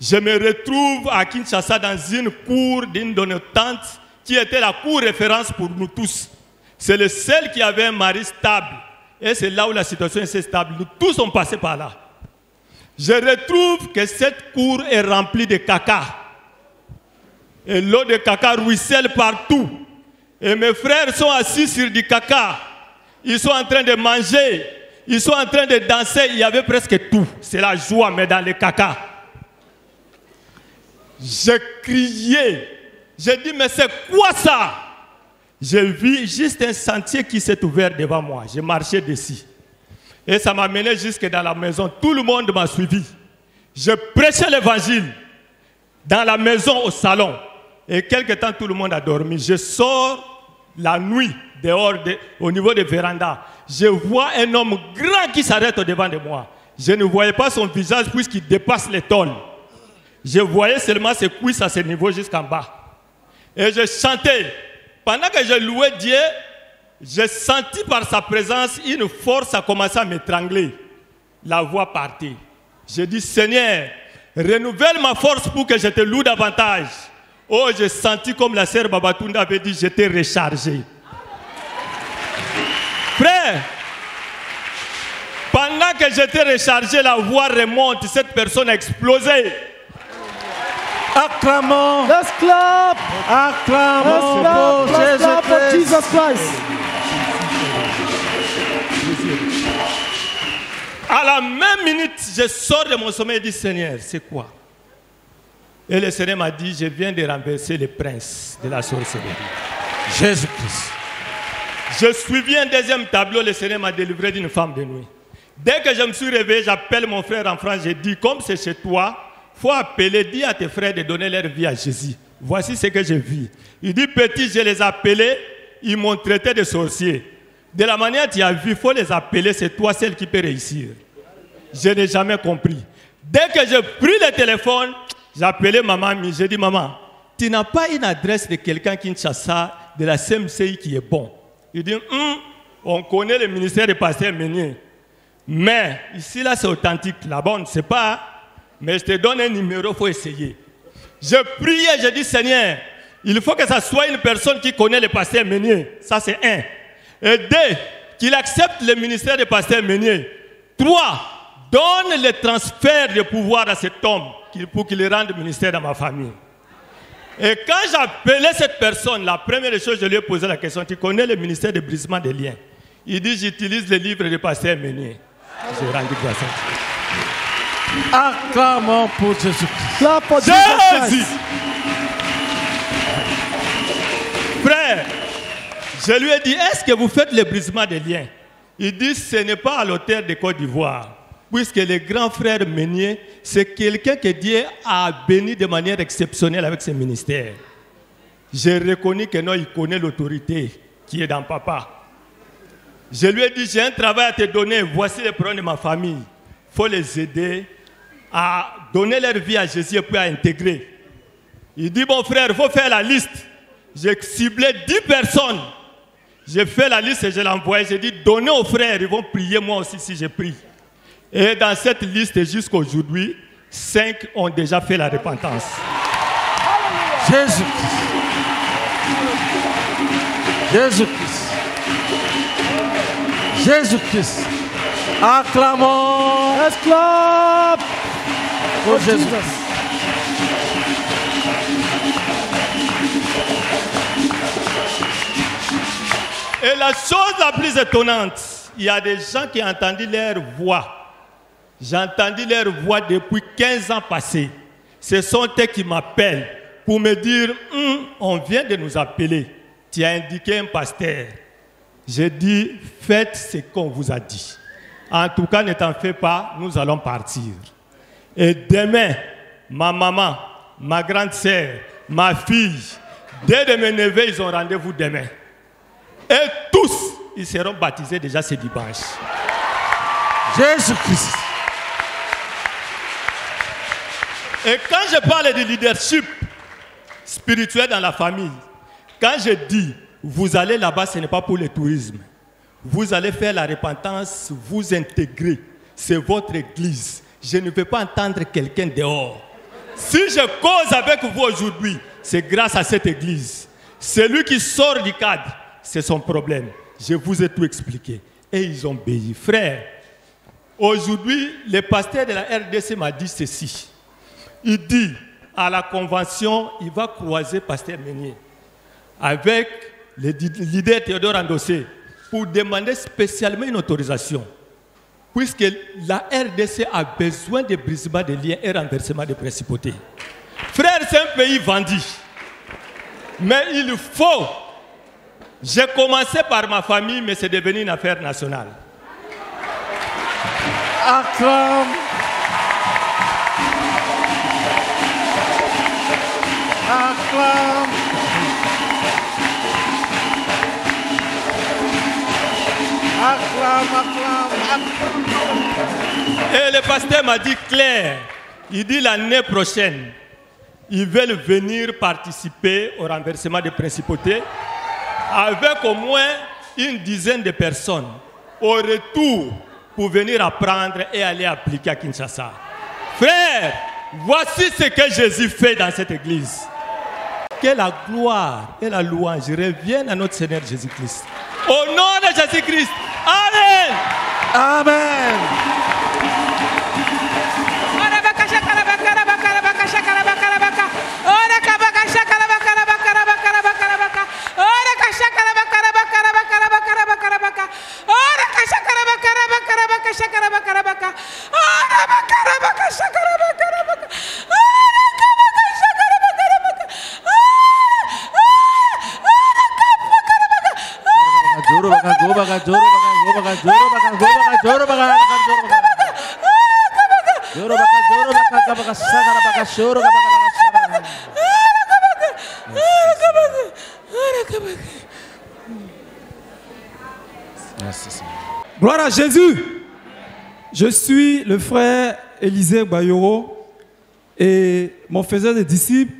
Je me retrouve à Kinshasa dans une cour d'une de nos tantes qui était la cour référence pour nous tous. C'est le seul qui avait un mari stable. Et c'est là où la situation est stable. Nous tous sommes passés par là. Je retrouve que cette cour est remplie de caca. Et l'eau de caca ruisselle partout. Et mes frères sont assis sur du caca. Ils sont en train de manger. Ils sont en train de danser. Il y avait presque tout. C'est la joie, mais dans le caca. J'ai crié. J'ai dit, mais c'est quoi ça? J'ai vu juste un sentier qui s'est ouvert devant moi. J'ai marché dessus. Et ça m'a mené jusque dans la maison. Tout le monde m'a suivi. Je prêchais l'évangile dans la maison, au salon. Et quelque temps, tout le monde a dormi. Je sors la nuit dehors, de- au niveau des vérandas. Je vois un homme grand qui s'arrête devant de moi. Je ne voyais pas son visage puisqu'il dépasse les tôles. Je voyais seulement ses cuisses à ce niveau jusqu'en bas. Et je chantais. Pendant que je louais Dieu, j'ai senti par sa présence une force a commencé à m'étrangler. La voix partait. J'ai dit, Seigneur, renouvelle ma force pour que je te loue davantage. Oh, j'ai senti comme la sœur Babatunda avait dit, j'étais rechargé. Frère, pendant que j'étais rechargé, la voix remonte, cette personne a explosé. Acclamons. Let's clap. Acclamons Let's pour clap. Let's clap for Jésus-Christ. Jesus Christ. À la même minute, je sors de mon sommeil et dis Seigneur, c'est quoi? Et le Seigneur m'a dit Je viens de renverser le prince de la sorcellerie. Jésus-Christ. Je suivis un deuxième tableau, le Seigneur m'a délivré d'une femme de nuit. Dès que je me suis réveillé, j'appelle mon frère en France, j'ai dit, comme c'est chez toi, faut appeler, dis à tes frères de donner leur vie à Jésus. Voici ce que j'ai vu. Il dit, petit, je les ai appelés, ils m'ont traité de sorcier. De la manière tu as vu, il faut les appeler, c'est toi celle qui peut réussir. Je n'ai jamais compris. Dès que j'ai pris le téléphone, appelé maman, j'ai dit, maman, tu n'as pas une adresse de quelqu'un qui ça de la CMCI qui est bon. Il dit, Hum, on connaît le ministère des pasteurs Meunier. Mais ici, là, c'est authentique. Là-bas, on ne sait pas. Mais je te donne un numéro, il faut essayer. Je priais, je dis, Seigneur, il faut que ça soit une personne qui connaît le pasteur Meunier. Ça, c'est un. Et deux, qu'il accepte le ministère des pasteurs Meunier. Trois, donne le transfert de pouvoir à cet homme pour qu'il rende ministère dans ma famille. Et quand j'appelais cette personne, la première chose, je lui ai posé la question, tu connais le ministère de brisement des liens? Il dit, j'utilise le livre de pasteur Meunier. J'ai rendu grâce à Dieu. Acclamons pour Jésus-Christ. Jésus. Frère, je lui ai dit, est-ce que vous faites le brisement des liens? Il dit, ce n'est pas à l'auteur de Côte d'Ivoire. Puisque le grand frère Meunier, c'est quelqu'un que Dieu a béni de manière exceptionnelle avec ses ministères. J'ai reconnu que non, il connaît l'autorité qui est dans papa. Je lui ai dit, j'ai un travail à te donner, voici les problèmes de ma famille. Il faut les aider à donner leur vie à Jésus et puis à intégrer. Il dit, bon frère, il faut faire la liste. J'ai ciblé 10 personnes. J'ai fait la liste et je l'ai envoyée. J'ai dit, donnez aux frères, ils vont prier moi aussi si je prie. Et dans cette liste, jusqu'à aujourd'hui, 5 ont déjà fait la repentance. Jésus-Christ. Jésus-Christ. Jésus-Christ. Acclamons Et la chose la plus étonnante, il y a des gens qui ont entendu leur voix. J'ai entendu leur voix depuis 15 ans passés. Ce sont eux qui m'appellent pour me dire, Hum, on vient de nous appeler. Tu as indiqué un pasteur. J'ai dit, faites ce qu'on vous a dit. En tout cas, ne t'en fais pas, nous allons partir. Et demain, ma maman, ma grande sœur, ma fille, deux de mes neveux, ils ont rendez-vous demain. Et tous, ils seront baptisés déjà ce dimanche. Jésus-Christ. Et quand je parle de leadership spirituel dans la famille, quand je dis, vous allez là-bas, ce n'est pas pour le tourisme. Vous allez faire la repentance, vous intégrer. C'est votre église. Je ne peux pas entendre quelqu'un dehors. Si je cause avec vous aujourd'hui, c'est grâce à cette église. Celui qui sort du cadre, c'est son problème. Je vous ai tout expliqué. Et ils ont béni. Frère, aujourd'hui, le pasteur de la RDC m'a dit ceci. Il dit à la convention, il va croiser Pasteur Meunier avec le leader Théodore Andossé pour demander spécialement une autorisation. Puisque la RDC a besoin de brisement de liens et renversement de principautés. Frère, c'est un pays vendu. Mais il faut. J'ai commencé par ma famille, mais c'est devenu une affaire nationale. Acclame. Acclame. Acclame, acclame, acclame. Et le pasteur m'a dit clair, il dit l'année prochaine, ils veulent venir participer au renversement des principautés avec au moins une dizaine de personnes au retour pour venir apprendre et aller appliquer à Kinshasa. Frère, voici ce que Jésus fait dans cette église. Que la gloire et la louange reviennent à notre Seigneur Jésus-Christ. Au nom de Jésus-Christ. Amen. Amen. Shakara bakara bakara bakara bakara bakara bakara bakara bakara Gloire à Jésus. Je suis le frère Élisée Bayoro et mon faiseur de disciples,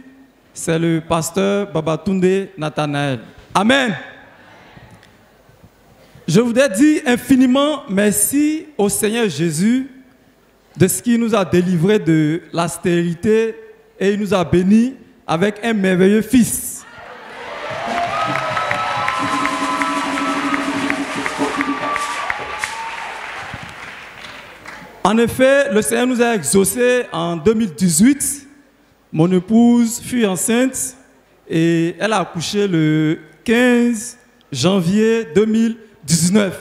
c'est le pasteur Babatunde Nathanaël. Amen. Je voudrais dire infiniment merci au Seigneur Jésus de ce qu'il nous a délivré de la stérilité et il nous a bénis avec un merveilleux fils. En effet, le Seigneur nous a exaucés en 2018. Mon épouse fut enceinte et elle a accouché le 15 janvier 2018. 19.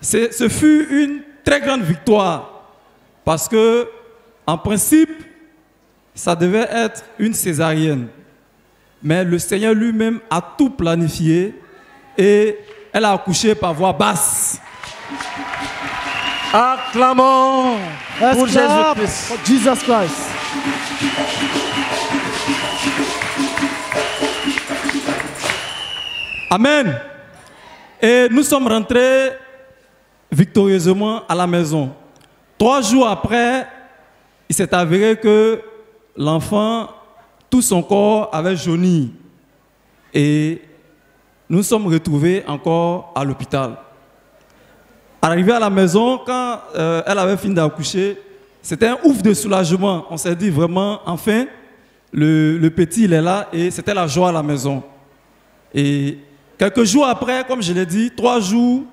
Ce fut une très grande victoire parce que, en principe, ça devait être une césarienne. Mais le Seigneur lui-même a tout planifié et elle a accouché par voix basse. Acclamons pour Jésus-Christ. Amen. Et nous sommes rentrés victorieusement à la maison. Trois jours après, il s'est avéré que l'enfant, tout son corps avait jauni. Et nous sommes retrouvés encore à l'hôpital. Arrivé à la maison, quand euh, elle avait fini d'accoucher, c'était un ouf de soulagement. On s'est dit vraiment, enfin, le, le petit, il est là et c'était la joie à la maison. Et quelques jours après, comme je l'ai dit, trois jours,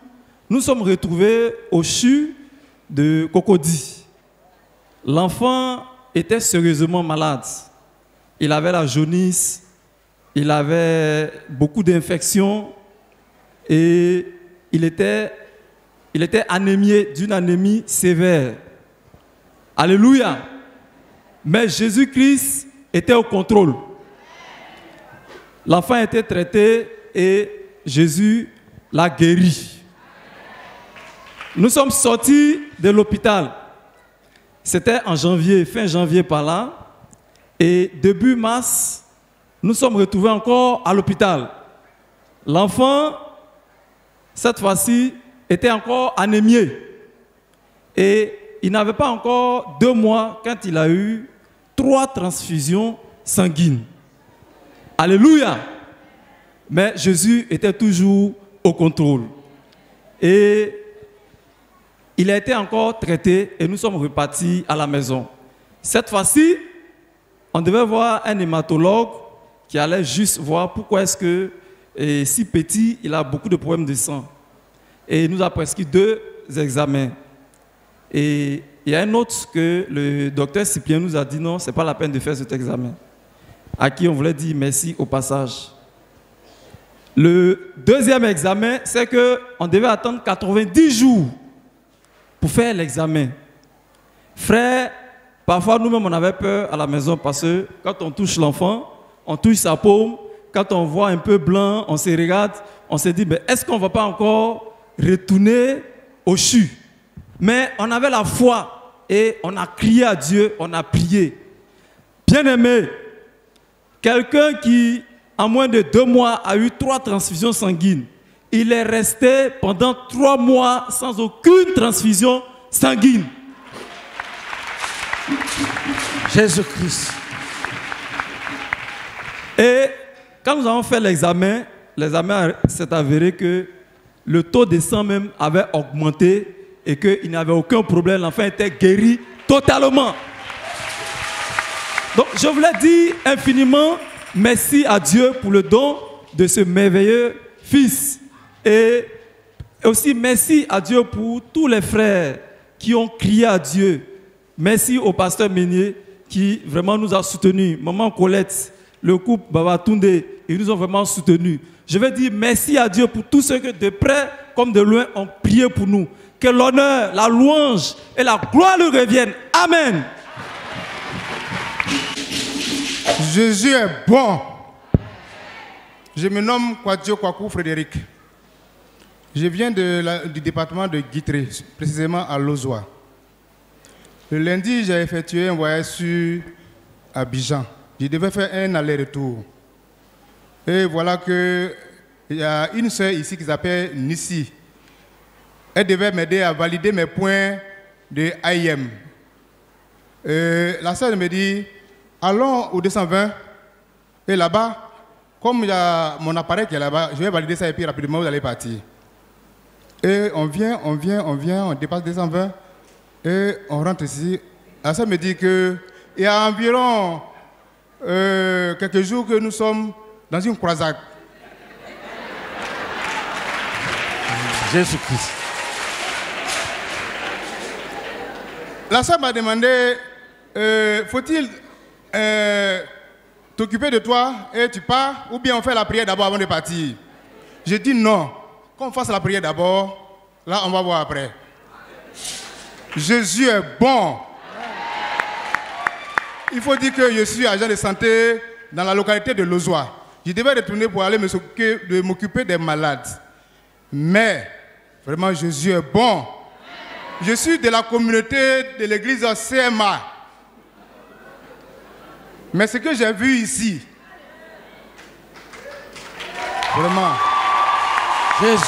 nous sommes retrouvés au CHU de Cocody. L'enfant était sérieusement malade. Il avait la jaunisse, il avait beaucoup d'infections et il était, il était anémié d'une anémie sévère. Alléluia. Mais Jésus-Christ était au contrôle. L'enfant était traité et Jésus l'a guéri. Nous sommes sortis de l'hôpital. C'était en janvier, fin janvier par là. Et début mars, nous sommes retrouvés encore à l'hôpital. L'enfant, cette fois-ci, était encore anémié. Et il n'avait pas encore deux mois quand il a eu trois transfusions sanguines. Alléluia. Mais Jésus était toujours au contrôle. Et il a été encore traité et nous sommes repartis à la maison. Cette fois-ci, on devait voir un hématologue qui allait juste voir pourquoi est-ce que, et si petit, il a beaucoup de problèmes de sang. Et il nous a prescrit deux examens. Et il y a un autre que le docteur Cyprien nous a dit non, ce n'est pas la peine de faire cet examen. À qui on voulait dire merci au passage. Le deuxième examen, c'est qu'on devait attendre 90 jours pour faire l'examen. Frère, parfois nous-mêmes on avait peur à la maison parce que quand on touche l'enfant, on touche sa paume, quand on voit un peu blanc, on se regarde, on se dit, mais est-ce qu'on ne va pas encore retourner au CHU? Mais on avait la foi et on a crié à Dieu, on a prié. Bien-aimé, quelqu'un qui, en moins de deux mois, a eu trois transfusions sanguines, il est resté pendant trois mois sans aucune transfusion sanguine. Jésus-Christ. Et quand nous avons fait l'examen, l'examen s'est avéré que le taux de sang même avait augmenté et qu'il n'y avait aucun problème. L'enfant était guéri totalement. Donc je voulais dire infiniment merci à Dieu pour le don de ce merveilleux fils. Et aussi merci à Dieu pour tous les frères qui ont crié à Dieu. Merci au pasteur Meunier qui vraiment nous a soutenus. Maman Colette, le couple Babatunde, ils nous ont vraiment soutenus. Je veux dire merci à Dieu pour tous ceux que de près comme de loin ont prié pour nous. Que l'honneur, la louange et la gloire lui reviennent. Amen. Jésus est bon. Je me nomme Kwadjo Kwaku Frédéric. Je viens du département de Guitré, précisément à Lozoa. Le lundi, j'ai effectué un voyage sur Abidjan. Je devais faire un aller-retour. Et voilà que il y a une sœur ici qui s'appelle Nissi. Elle devait m'aider à valider mes points de IM. Euh, la sœur me dit, allons au 220 et là-bas, comme il y a mon appareil qui est là-bas, je vais valider ça et puis rapidement vous allez partir. Et on vient, on vient, on vient, on dépasse 220 et on rentre ici. La sœur me dit que il y a environ euh, quelques jours que nous sommes dans une croisade. Jésus-Christ. La sœur m'a demandé, euh, faut-il euh, t'occuper de toi et tu pars ou bien on fait la prière d'abord avant de partir J'ai dit non, qu'on fasse la prière d'abord, là on va voir après. Jésus est bon. Il faut dire que je suis agent de santé dans la localité de Lozoa. Je devais retourner pour aller m'occuper des malades. Mais vraiment Jésus est bon. Je suis de la communauté de l'église CMA. Mais ce que j'ai vu ici, vraiment, Jésus.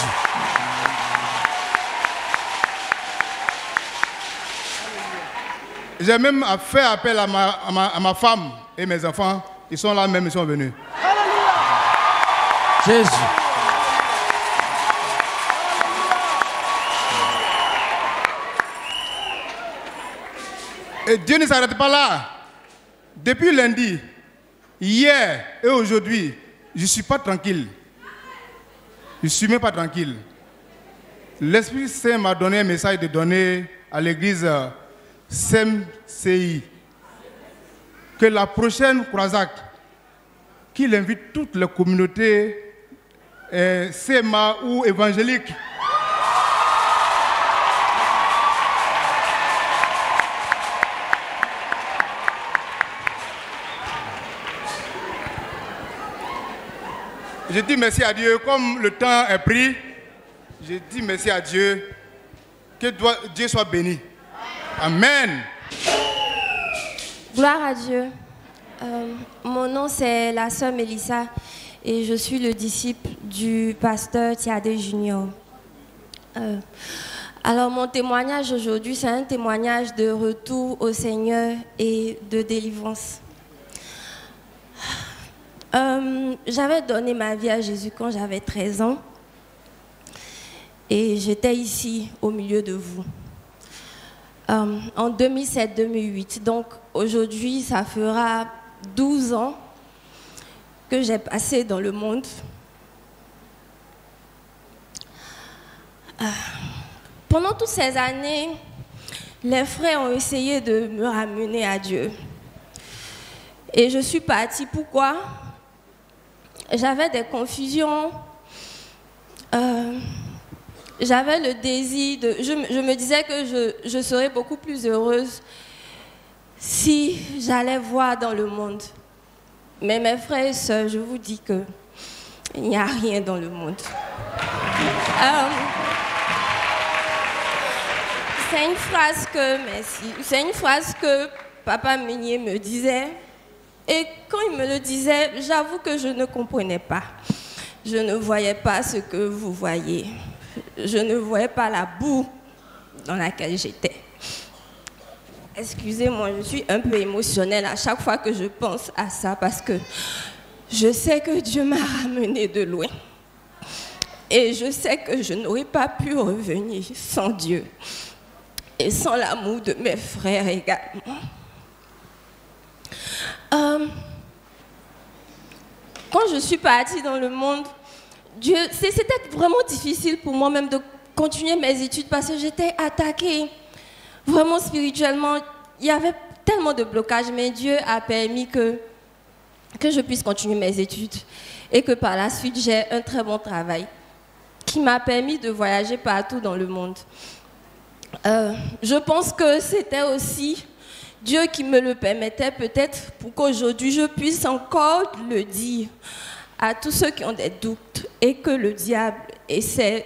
j'ai même fait appel à ma, à ma- à ma femme et mes enfants. Ils sont là même, ils sont venus. Jésus. Et Dieu ne s'arrête pas là. Depuis lundi, hier et aujourd'hui, je ne suis pas tranquille. Je ne suis même pas tranquille. L'Esprit Saint m'a donné un message de donner à l'église euh, SEMCI que la prochaine croisade, qu'il invite toutes les communautés euh, CMA ou évangéliques Je dis merci à Dieu. Comme le temps est pris, je dis merci à Dieu. Que Dieu soit béni. Amen. Gloire à Dieu. Euh, mon nom c'est la sœur Mélissa et je suis le disciple du pasteur Thiadé Junior. Euh, alors mon témoignage aujourd'hui c'est un témoignage de retour au Seigneur et de délivrance. Euh, j'avais donné ma vie à Jésus quand j'avais 13 ans et j'étais ici au milieu de vous. Euh, en 2007-2008. Donc aujourd'hui, ça fera 12 ans que j'ai passé dans le monde. Euh, pendant toutes ces années, les frères ont essayé de me ramener à Dieu. Et je suis partie. Pourquoi? J'avais des confusions. Euh, j'avais le désir de... Je, me- disais que je, je serais beaucoup plus heureuse si j'allais voir dans le monde. Mais mes frères et sœurs, je vous dis que il n'y a rien dans le monde. Euh, c'est une phrase que, merci, c'est une phrase que Papa Meunier me disait. Et quand il me le disait, j'avoue que je ne comprenais pas. Je ne voyais pas ce que vous voyez. Je ne voyais pas la boue dans laquelle j'étais. Excusez-moi, je suis un peu émotionnelle à chaque fois que je pense à ça parce que je sais que Dieu m'a ramené de loin. Et je sais que je n'aurais pas pu revenir sans Dieu et sans l'amour de mes frères également. Euh, quand je suis partie dans le monde, Dieu, c'était vraiment difficile pour moi même de continuer mes études parce que j'étais attaquée. Vraiment spirituellement, il y avait tellement de blocages, mais Dieu a permis que, que je puisse continuer mes études et que par la suite j'ai un très bon travail qui m'a permis de voyager partout dans le monde. Euh, je pense que c'était aussi Dieu qui me le permettait peut-être pour qu'aujourd'hui je puisse encore le dire à tous ceux qui ont des doutes et que le diable essaie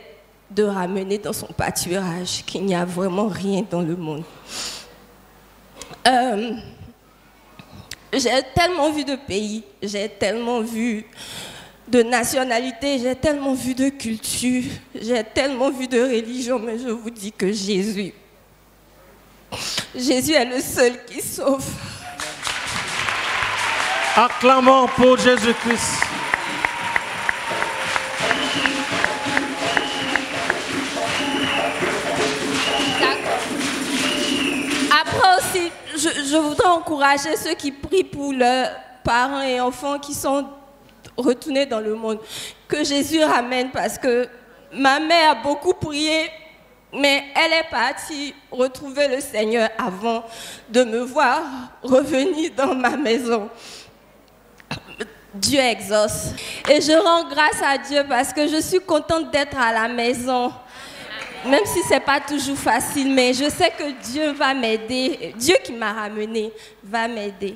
de ramener dans son pâturage qu'il n'y a vraiment rien dans le monde. Euh, j'ai tellement vu de pays, j'ai tellement vu de nationalités, j'ai tellement vu de culture, j'ai tellement vu de religion, mais je vous dis que Jésus, Jésus est le seul qui sauve. Acclamons pour Jésus-Christ. Après aussi, je, je voudrais encourager ceux qui prient pour leurs parents et enfants qui sont retournés dans le monde. Que Jésus ramène parce que ma mère a beaucoup prié, mais elle est partie retrouver le Seigneur avant de me voir revenir dans ma maison. Dieu exauce. Et je rends grâce à Dieu parce que je suis contente d'être à la maison. Même si ce n'est pas toujours facile, mais je sais que Dieu va m'aider. Dieu qui m'a ramené va m'aider.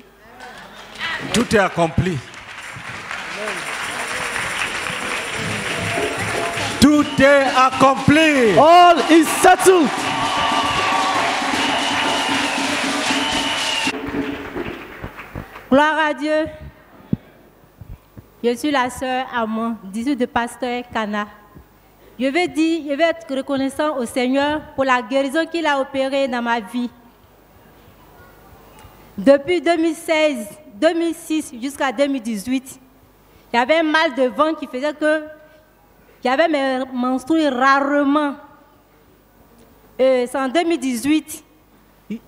Tout est accompli. Tout est accompli. All is settled. Gloire à Dieu. Je suis la sœur Amon, 18 de pasteur Cana. Je vais dire, je vais être reconnaissant au Seigneur pour la guérison qu'il a opérée dans ma vie. Depuis 2016, 2006 jusqu'à 2018, il y avait un mal de ventre qui faisait que j'avais mes menstrues rarement. Euh, C'est en 2018,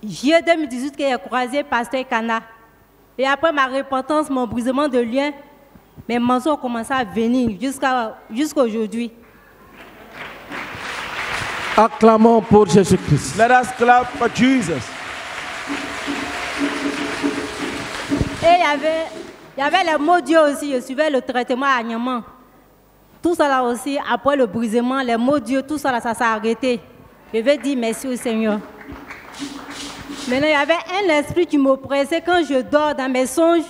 juillet 2018, que j'ai croisé Pasteur Cana. Et après ma repentance, mon brisement de lien, mes menstrues ont commencé à venir jusqu'à jusqu'à aujourd'hui. Acclamons pour Jésus-Christ. Let us clap for Jesus. Et il y avait, il y avait les mots Dieu aussi. Je suivais le traitement à Niaman. Tout là aussi, après le brisement, les mots Dieu, tout là, ça s'est arrêté. Je vais dire merci au Seigneur. Maintenant, il y avait un esprit qui m'oppressait quand je dors dans mes songes.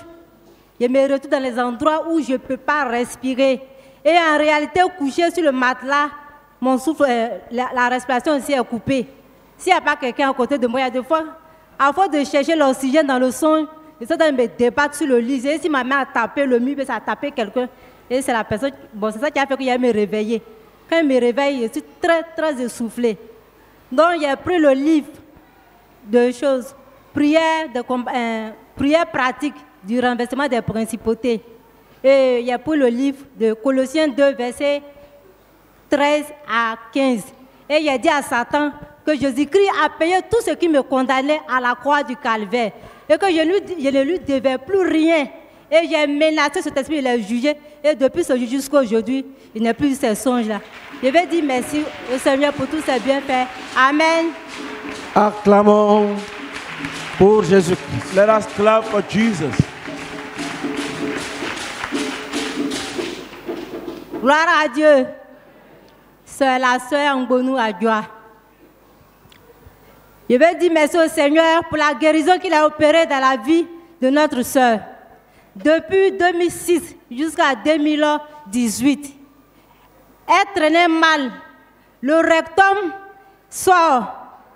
Je me retrouve dans les endroits où je ne peux pas respirer. Et en réalité, couché sur le matelas, mon souffle, euh, la, respiration aussi est coupée. S'il n'y a pas quelqu'un à côté de moi, il y a des fois, à force de chercher l'oxygène dans le songe, je suis en train de me débattre sur le lit. Si ma mère a tapé le mur, ça a tapé quelqu'un. Et c'est la personne, bon, c'est ça qui a fait qu'il a me réveiller. Quand il me réveille, je suis très, très essoufflée. Donc, j'ai pris le livre de choses, prière, de, euh, du renversement des principautés. Et il a pris le livre de Colossiens 2, versets 13 à 15. Et il a dit à Satan que Jésus-Christ a payé tout ce qui me condamnait à la croix du calvaire. Et que je, lui, je ne lui devais plus rien. Et j'ai menacé cet esprit, il l'a jugé. Et depuis ce jour jusqu'à aujourd'hui, il n'a plus ces songes-là. Je vais dire merci au Seigneur pour tous ses bienfaits. Amen. Acclamons pour Jésus-Christ. Let us clap for Jesus. Gloire à Dieu. C'est la sœur Ngonou Adjoa. Je vais dire merci au Seigneur pour la guérison qu'il a opérée dans la vie de notre sœur. Depuis 2006 jusqu'à 2018, elle traînait mal. Le rectum sort.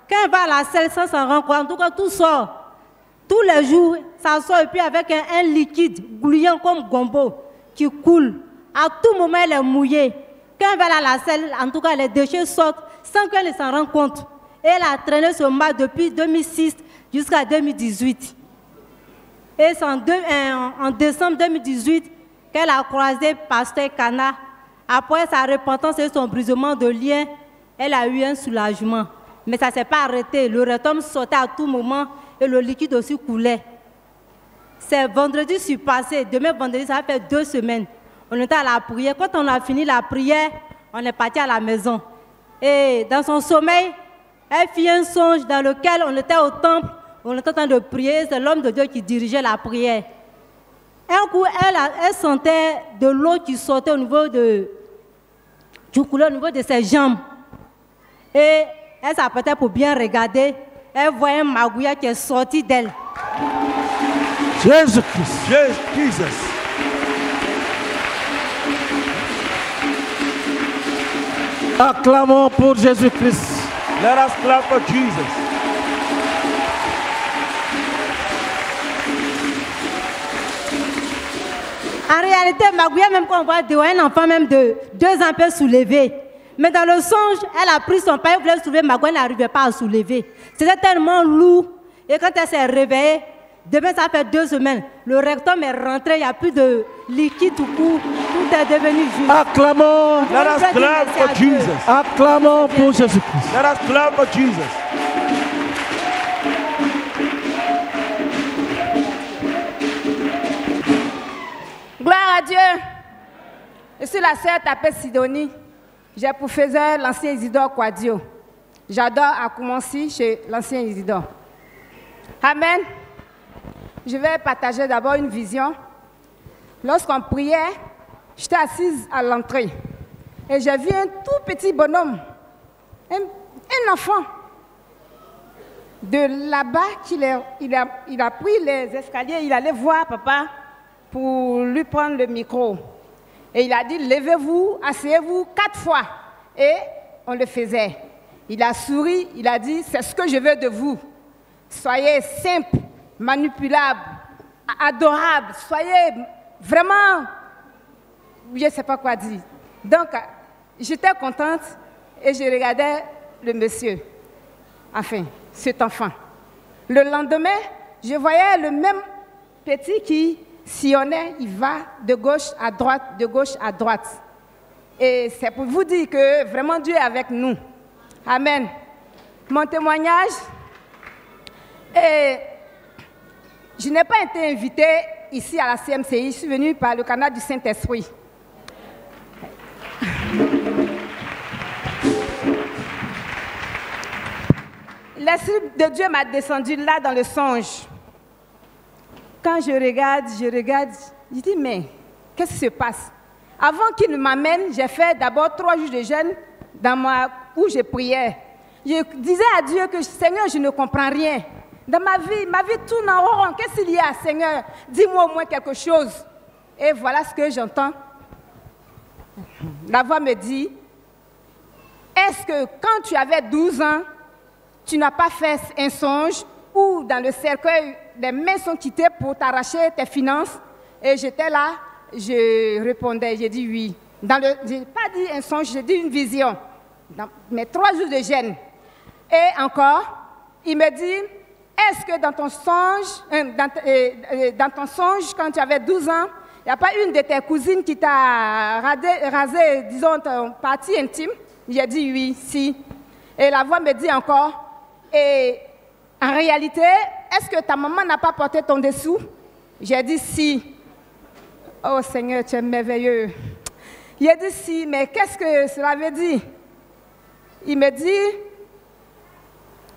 Quand elle va à la selle sans s'en rendre compte, en tout cas tout sort. Tous les jours, ça sort et puis avec un, liquide gluant comme gombo qui coule. À tout moment, elle est mouillée. Quand elle va à la selle, en tout cas, les déchets sortent sans qu'elle ne s'en rende compte. Elle a traîné ce mal depuis 2006 jusqu'à 2018. Et c'est en, décembre 2018 qu'elle a croisé Pasteur Cana. Après sa repentance et son brisement de lien, elle a eu un soulagement. Mais ça ne s'est pas arrêté. Le rectum sortait à tout moment et le liquide aussi coulait. C'est vendredi surpassé. Demain, vendredi, ça va faire deux semaines. On était à la prière. Quand on a fini la prière, on est parti à la maison. Et dans son sommeil, elle fit un songe dans lequel on était au temple, on était en train de prier. C'est l'homme de Dieu qui dirigeait la prière. Un coup, elle, elle sentait de l'eau qui sortait au niveau de, du couleur, au niveau de ses jambes. Et elle s'apprêtait pour bien regarder. Elle voyait un magouilla qui est sorti d'elle. Jésus-Christ. Acclamons pour Jésus-Christ. Let us clap for Jesus. En réalité, Magouya, même quand on voit Déo, un enfant même de deux ans peut soulever. Mais dans le songe, elle a pris son pain, elle voulait soulever, Magouya elle n'arrivait pas à soulever. C'était tellement lourd. Et quand elle s'est réveillée, demain ça fait deux semaines, le rectum est rentré, il n'y a plus de liquide tout court, tout est devenu juste. Acclamons. Let us clap for Jesus. Acclamons pour Jésus-Christ. Let us clap for Jesus. Gloire à Dieu. Je suis la sœur Tapé Sidonie. J'ai pour faiseur l'ancien Isidore Quadio. J'adore à commencer chez l'ancien Isidore. Amen. Je vais partager d'abord une vision. Lorsqu'on priait, j'étais assise à l'entrée et j'ai vu un tout petit bonhomme, un, enfant. De là-bas, il, il a pris les escaliers, il allait voir papa pour lui prendre le micro. Et il a dit, levez-vous, asseyez-vous quatre fois. Et on le faisait. Il a souri, il a dit, c'est ce que je veux de vous. Soyez simple, manipulable, adorable, soyez vraiment, je ne sais pas quoi dire. Donc, j'étais contente et je regardais le monsieur, enfin, cet enfant. Le lendemain, je voyais le même petit qui sillonnait, il va de gauche à droite, de gauche à droite. Et c'est pour vous dire que vraiment Dieu est avec nous. Amen. Mon témoignage, et je n'ai pas été invitée ici à la CMCI, je suis venue par le canal du Saint-Esprit. *laughs* L'Esprit de Dieu m'a descendu là dans le songe. Quand je regarde, je regarde, je dis, mais qu'est-ce qui se passe? Avant qu'il ne m'amène, j'ai fait d'abord trois jours de jeûne dans ma, où je priais. Je disais à Dieu que Seigneur, je ne comprends rien. Dans ma vie, ma vie tourne en rond. Qu'est-ce qu'il y a, Seigneur? Dis-moi au moins quelque chose. Et voilà ce que j'entends. La voix me dit, est-ce que quand tu avais 12 ans, tu n'as pas fait un songe où dans le cercueil, les mains sont quittées pour t'arracher tes finances Et j'étais là, je répondais, j'ai dit oui. Je n'ai pas dit un songe, j'ai dit une vision. Dans mes trois jours de gêne. Et encore, il me dit, est-ce que dans ton songe, euh, euh, euh, dans ton songe, quand tu avais 12 ans, il n'y a pas une de tes cousines qui t'a rasé, disons, ton partie intime? J'ai dit oui, si. Et la voix me dit encore, et en réalité, est-ce que ta maman n'a pas porté ton dessous? J'ai dit si. Oh Seigneur, tu es merveilleux. Il a dit si, mais qu'est-ce que cela veut dire? Il me dit,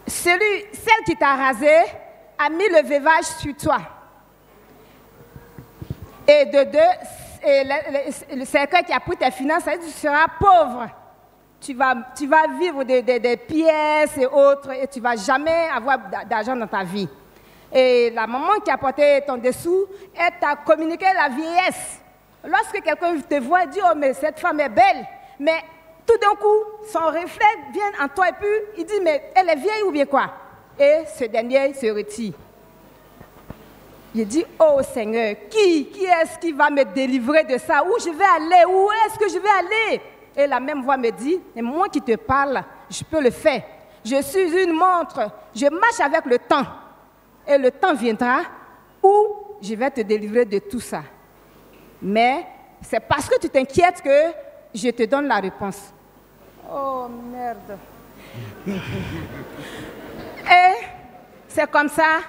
celui, celle qui t'a rasé a mis le veuvage sur toi. Et de deux, et le, le- qui a pris tes finances, tu seras pauvre. Tu vas, vivre des des- pièces et autres et tu ne vas jamais avoir d'a- d'argent dans ta vie. Et la maman qui a porté ton dessous, elle t'a communiqué la vieillesse. Lorsque quelqu'un te voit, dit Oh, mais cette femme est belle. Mais tout d'un coup, son réflexe vient en toi et puis il dit Mais elle est vieille ou bien quoi? Et ce dernier se retire. Il dit, oh Seigneur, qui, qui est-ce qui va me délivrer de ça? Où je vais aller? Où est-ce que je vais aller? Et la même voix me dit, mais moi qui te parle, je peux le faire. Je suis une montre, je marche avec le temps. Et le temps viendra où je vais te délivrer de tout ça. Mais c'est parce que tu t'inquiètes que je te donne la réponse. Oh merde. *laughs* Et c'est comme ça,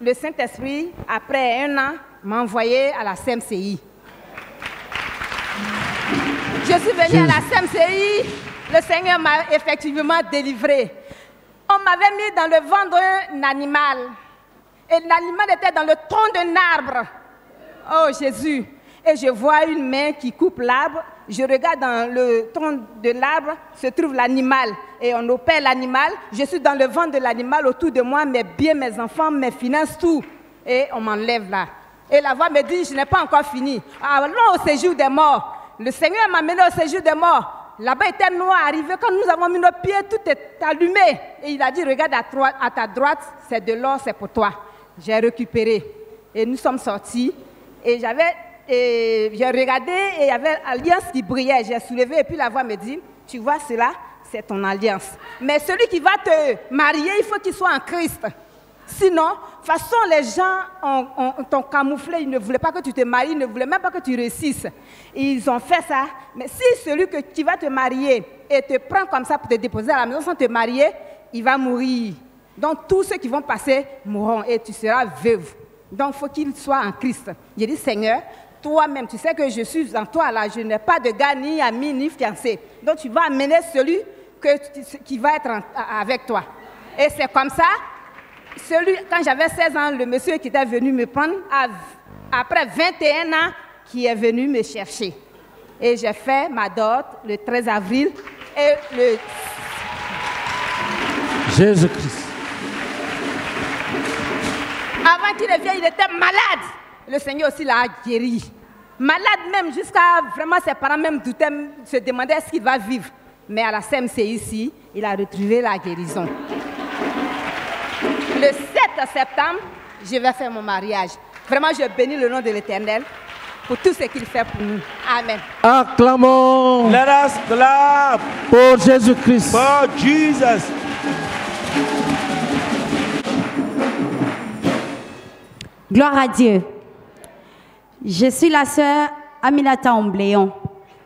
le Saint-Esprit, après un an, m'a envoyé à la CMCI. Je suis venue à la CMCI, le Seigneur m'a effectivement délivré. M'avait mis dans le ventre d'un animal. Et l'animal était dans le tronc d'un arbre. Oh Jésus. Et je vois une main qui coupe l'arbre. Je regarde dans le tronc de l'arbre, se trouve l'animal. Et on opère l'animal. Je suis dans le ventre de l'animal autour de moi, mes biens, mes enfants, mes finances, tout. Et on m'enlève là. Et la voix me dit, je n'ai pas encore fini. Allons au séjour des morts. Le Seigneur m'a mené au séjour des morts. Là-bas était noir. Arrivé, quand nous avons mis nos pieds, tout est allumé. Et il a dit, regarde à, à ta droite, c'est de l'or, c'est pour toi. J'ai récupéré. Et nous sommes sortis. Et j'avais, j'ai regardé et il y avait l'alliance qui brillait. J'ai soulevé et puis la voix me dit, tu vois cela, c'est ton alliance. Mais celui qui va te marier, il faut qu'il soit en Christ. Sinon, de toute façon, les gens ont, ont- t'ont camouflé, ils ne voulaient pas que tu te maries, ils ne voulaient même pas que tu réussisses. Ils ont fait ça. Mais si celui que, qui va te marier et te prend comme ça pour te déposer à la maison sans te marier, il va mourir. Donc tous ceux qui vont passer mourront et tu seras veuve. Donc faut qu'il soit en Christ. J'ai dit, Seigneur, toi-même, tu sais que je suis en toi là, je n'ai pas de gars, ni ami, ni fiancé. Donc tu vas amener celui tu- qui va être avec toi. Et c'est comme ça celui, quand j'avais 16 ans, le monsieur qui était venu me prendre, a- après 21 ans, qui est venu me chercher. Et j'ai fait ma dot le 13 avril. Et le, Jésus-Christ. avant qu'il ne vienne, il était malade. Le Seigneur aussi l'a guéri. Malade même, jusqu'à vraiment ses parents même doutaient, se demandaient est-ce qu'il va vivre. Mais à la CMC ici, il a retrouvé la guérison. Le 7 septembre, je vais faire mon mariage. Vraiment, je bénis le nom de l'Éternel pour tout ce qu'il fait pour nous. Amen. Acclamons. Let us clap pour Jésus-Christ. for Jesus. Gloire à Dieu. Je suis la sœur Aminata Ombléon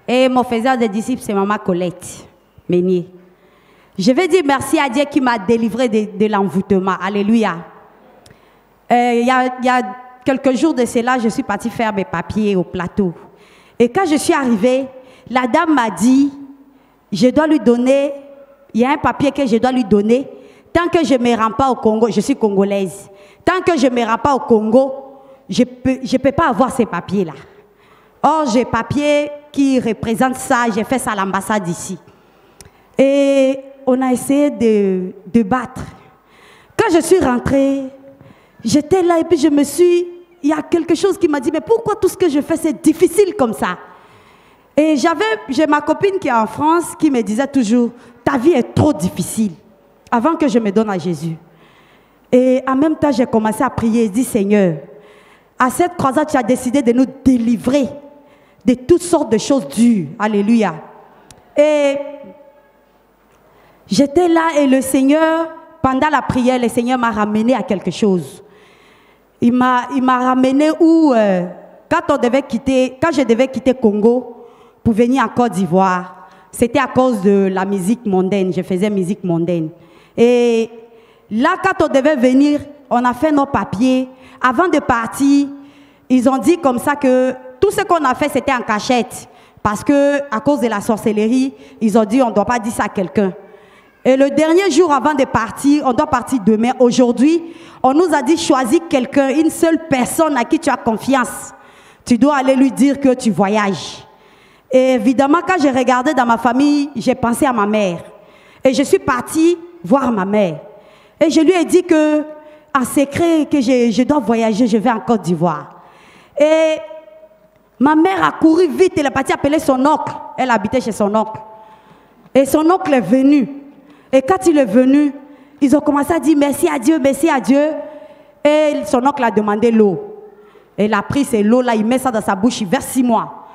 et mon faiseur de disciples, c'est Maman Colette Meunier. Je vais dire merci à Dieu qui m'a délivré de, l'envoûtement. Alléluia. Euh, Il y, a, quelques jours de cela, je suis partie faire mes papiers au plateau. Et quand je suis arrivée, la dame m'a dit, je dois lui donner, il y a un papier que je dois lui donner. Tant que je ne me rends pas au Congo, je suis congolaise. Tant que je ne me rends pas au Congo, je ne peux pas avoir ces papiers-là. Or, j'ai papier qui représente ça, j'ai fait ça à l'ambassade ici. Et on a essayé de, de battre. Quand je suis rentrée, j'étais là et puis je me suis... Il y a quelque chose qui m'a dit, mais pourquoi tout ce que je fais, c'est difficile comme ça? Et j'avais, j'ai ma copine qui est en France qui me disait toujours, ta vie est trop difficile, avant que je me donne à Jésus. Et en même temps, j'ai commencé à prier et dit, Seigneur, à cette croisade, tu as décidé de nous délivrer de toutes sortes de choses dures. Alléluia. Et j'étais là et le Seigneur, pendant la prière, le Seigneur m'a ramené à quelque chose. Il m'a, ramené où, euh, quand, on devait quitter, quand je devais quitter Congo pour venir en Côte d'Ivoire, c'était à cause de la musique mondaine. Je faisais musique mondaine. Et là, quand on devait venir, on a fait nos papiers. Avant de partir, ils ont dit comme ça que tout ce qu'on a fait, c'était en cachette. Parce que, à cause de la sorcellerie, ils ont dit on ne doit pas dire ça à quelqu'un. Et le dernier jour avant de partir, on doit partir demain. Aujourd'hui, on nous a dit choisis quelqu'un, une seule personne à qui tu as confiance. Tu dois aller lui dire que tu voyages. Et évidemment, quand j'ai regardé dans ma famille, j'ai pensé à ma mère. Et je suis partie voir ma mère. Et je lui ai dit que, en secret, que je, je dois voyager, je vais en Côte d'Ivoire. Et ma mère a couru vite, elle est partie appeler son oncle. Elle habitait chez son oncle. Et son oncle est venu. Et quand il est venu, ils ont commencé à dire merci à Dieu, merci à Dieu. Et son oncle a demandé l'eau. Et il a pris cette l'eau-là, il met ça dans sa bouche, il verse six mois.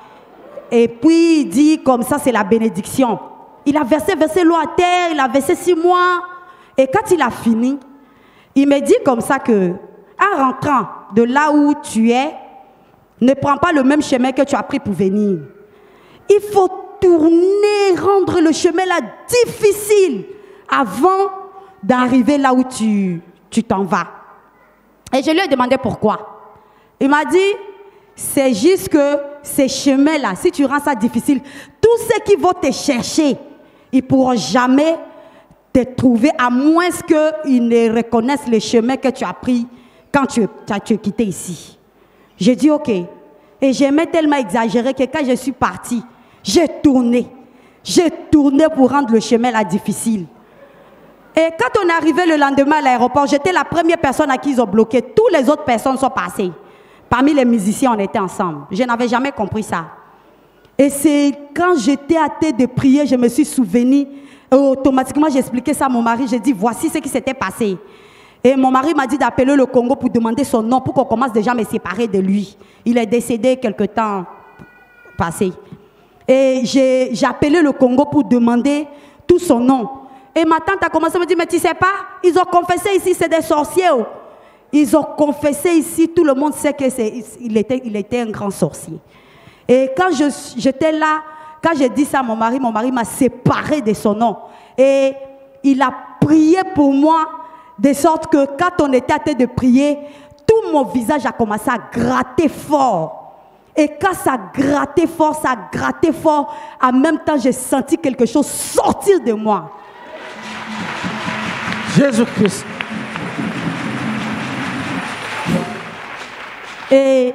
Et puis il dit comme ça, c'est la bénédiction. Il a versé, versé l'eau à terre, il a versé six mois. Et quand il a fini, il me dit comme ça que, en rentrant de là où tu es, ne prends pas le même chemin que tu as pris pour venir. Il faut tourner, rendre le chemin là difficile avant d'arriver là où tu t'en vas. Et je lui ai demandé pourquoi. Il m'a dit, c'est juste que ces chemins-là, si tu rends ça difficile, tous ceux qui vont te chercher, ils ne pourront jamais te trouver à moins qu'ils ne reconnaissent le chemin que tu as pris quand tu, tu as quitté ici. J'ai dit OK. Et j'aimais tellement exagérer que quand je suis partie, j'ai tourné. J'ai tourné pour rendre le chemin là difficile. Et quand on est arrivé le lendemain à l'aéroport, j'étais la première personne à qui ils ont bloqué. Toutes les autres personnes sont passées. Parmi les musiciens, on était ensemble. Je n'avais jamais compris ça. Et c'est quand j'étais à tête de prier, je me suis souvenu. Et automatiquement, j'ai expliqué ça à mon mari. J'ai dit, voici ce qui s'était passé. Et mon mari m'a dit d'appeler le Congo pour demander son nom, pour qu'on commence déjà à me séparer de lui. Il est décédé quelque temps passé. Et j'ai appelé le Congo pour demander tout son nom. Et ma tante a commencé à me dire, mais tu sais pas, ils ont confessé ici, c'est des sorciers. oh. Ils ont confessé ici, tout le monde sait qu'il était, il était un grand sorcier. Et quand j'étais là, quand j'ai dit ça à mon mari, mon mari m'a séparé de son nom. Et il a prié pour moi, de sorte que quand on était à tête de prier, tout mon visage a commencé à gratter fort. Et quand ça grattait fort, ça grattait fort, en même temps, j'ai senti quelque chose sortir de moi. Jésus-Christ. Et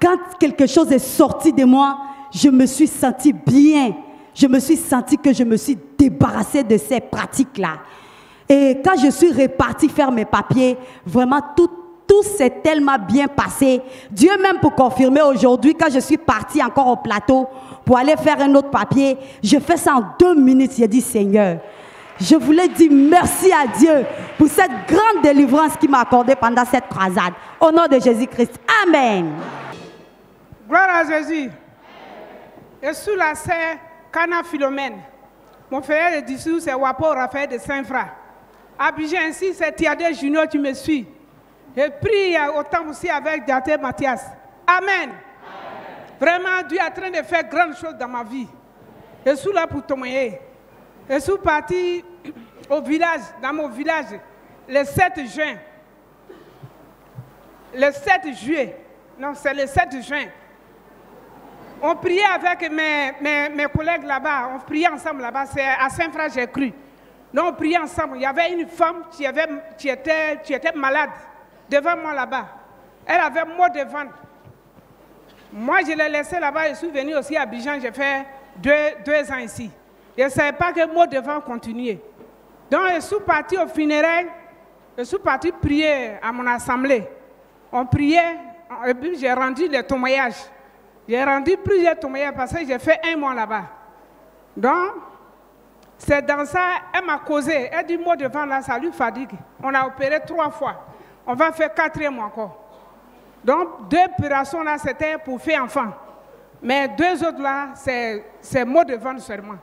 quand quelque chose est sorti de moi, je me suis senti bien. Je me suis senti que je me suis débarrassée de ces pratiques-là. Et quand je suis repartie faire mes papiers, vraiment tout, tout s'est tellement bien passé. Dieu même pour confirmer aujourd'hui, quand je suis partie encore au plateau pour aller faire un autre papier, je fais ça en deux minutes. J'ai dit Seigneur, je voulais dire merci à Dieu pour cette grande délivrance qu'il m'a accordée pendant cette croisade. Au nom de Jésus-Christ. Amen. Gloire à Jésus. Et sous la sœur Cana Philomène, mon frère de dessous, c'est Wapo Raphaël de Saint-Fra. Abidjan, ainsi, c'est Tiadé Junior qui me suit. Je prie autant aussi avec Diaté Mathias. Amen. Vraiment, Dieu est en train de faire grandes choses dans ma vie. Je suis là pour témoigner. Je suis parti au village, dans mon village, le 7 juin. Le 7 juillet. Non, c'est le 7 juin. On priait avec mes, mes, collègues là-bas. On priait ensemble là-bas. C'est à Saint-Fra, j'ai cru. Donc, on priait ensemble. Il y avait une femme qui, avait, qui, était, qui était malade devant moi là-bas. Elle avait mot de ventre. Moi, je l'ai laissée là-bas. Je suis venu aussi à Bijan. J'ai fait deux, deux ans ici. Je ne savais pas que mot de ventre continuait. Donc, je suis parti au funérail. Je suis parti prier à mon assemblée. On priait. J'ai rendu les témoignages. J'ai rendu plusieurs témoignages parce que j'ai fait un mois là-bas. Donc, c'est dans ça, elle m'a causé. Elle dit, moi devant là, ça lui fatigue. On a opéré trois fois. On va faire quatrième encore. Donc, deux opérations là, c'était pour faire enfant. Mais deux autres là, c'est c'est mot de vente seulement.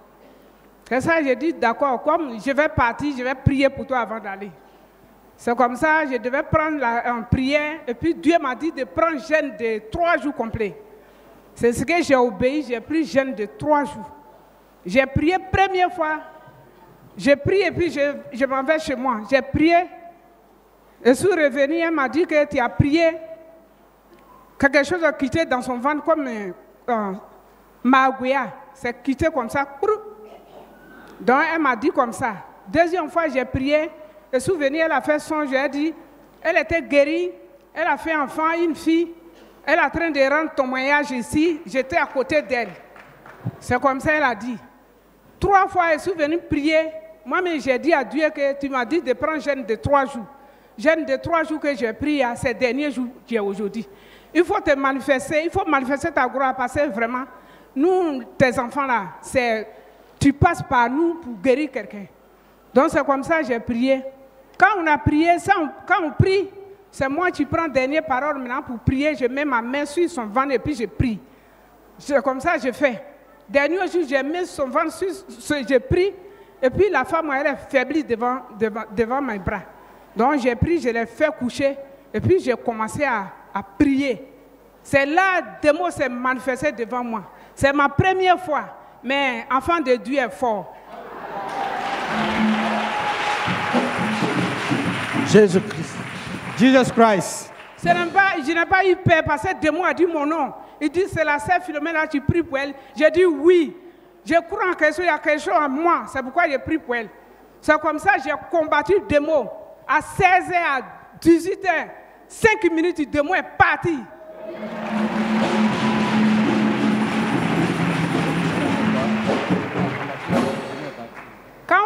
C'est ça, j'ai dit, d'accord, comme je vais partir, je vais prier pour toi avant d'aller. C'est comme ça, je devais prendre la en prière. Et puis Dieu m'a dit de prendre jeûne de trois jours complets. C'est ce que j'ai obéi, j'ai pris jeûne de trois jours. J'ai prié première fois. J'ai prié et puis je, je m'en vais chez moi. J'ai prié. Et suis revenu, elle m'a dit que tu as prié. Quelque chose a quitté dans son ventre comme euh, euh, Maguia. C'est quitté comme ça. Prou. Donc elle m'a dit comme ça. Deuxième fois, j'ai prié. Et souvenir, elle a fait son, j'ai dit, elle était guérie. Elle a fait enfant, une fille. Elle est en train de rendre témoignage ici. J'étais à côté d'elle. C'est comme ça qu'elle a dit. Trois fois, elle est venue prier. Moi-même, j'ai dit à Dieu que tu m'as dit de prendre jeûne de trois jours. Jeûne de trois jours que j'ai pris à ces derniers jours qui est aujourd'hui. Il faut te manifester, il faut manifester ta gloire parce que vraiment, nous, tes enfants-là, c'est, tu passes par nous pour guérir quelqu'un. Donc c'est comme ça que j'ai prié. Quand on a prié, quand on prie, c'est moi qui prends dernière parole maintenant pour prier. Je mets ma main sur son ventre et puis je prie. C'est comme ça que je fais. Dernier jour, j'ai mis son ventre sur, sur- j'ai pris, et puis la femme, elle est faiblie devant, devant, devant mes bras. Donc j'ai pris, je l'ai fait coucher, et puis j'ai commencé à, à prier. C'est là, des mots s'est manifesté devant moi. C'est ma première fois, mais enfant de Dieu est fort. Jésus-Christ. Jesus Christ. Je n'ai pas eu peur parce que Démon a dit mon nom. Il dit c'est la sœur Philomène là, tu pries pour elle. J'ai dit oui. Je crois en quelque chose, il y a quelque chose en moi. C'est pourquoi j'ai pris pour elle. C'est comme ça que j'ai combattu le démon. À 16h, à 18h, 5 minutes, le démon est parti.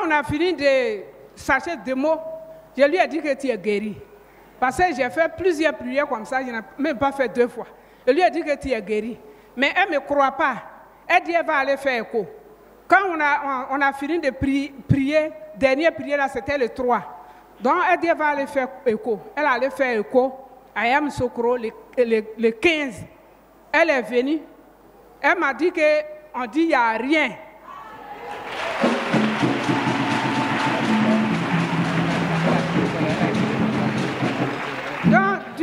On a fini de chercher des mots, je lui ai dit que tu es guéri. Parce que j'ai fait plusieurs prières comme ça, je n'ai même pas fait deux fois. Je lui ai dit que tu es guéri. Mais elle ne me croit pas. elle dit elle va aller faire écho. Quand on a, on, a fini de pri- prier, dernière prière là, c'était le 3. Donc elle dit elle va aller faire écho. Elle allait faire écho à Yam Sokro le, le- le 15. Elle est venue. Elle m'a dit qu'on dit il n'y a rien.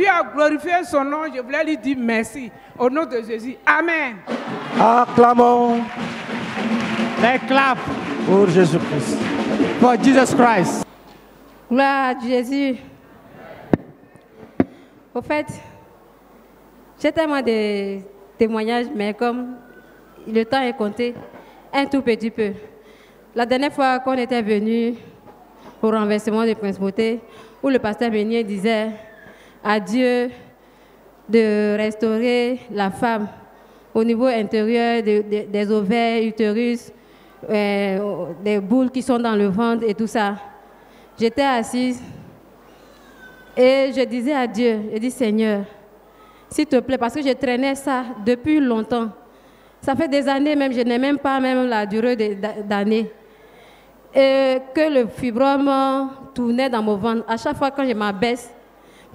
Dieu a glorifié son nom. Je voulais lui dire merci. Au nom de Jésus. Amen. Acclamons les claps pour Jésus-Christ. For Jesus Christ. Gloire à Jésus. Au fait, j'ai tellement de témoignages, mais comme le temps est compté, un tout petit peu. La dernière fois qu'on était venu au renversement de principauté, où le pasteur Bénier disait à Dieu de restaurer la femme au niveau intérieur de- de- des ovaires, utérus, euh, des boules qui sont dans le ventre et tout ça. J'étais assise et je disais à Dieu, je dis Seigneur, s'il te plaît, parce que je traînais ça depuis longtemps. Ça fait des années même, je n'ai même pas même la durée d'années. Et que le fibrome tournait dans mon ventre. À chaque fois quand je m'abaisse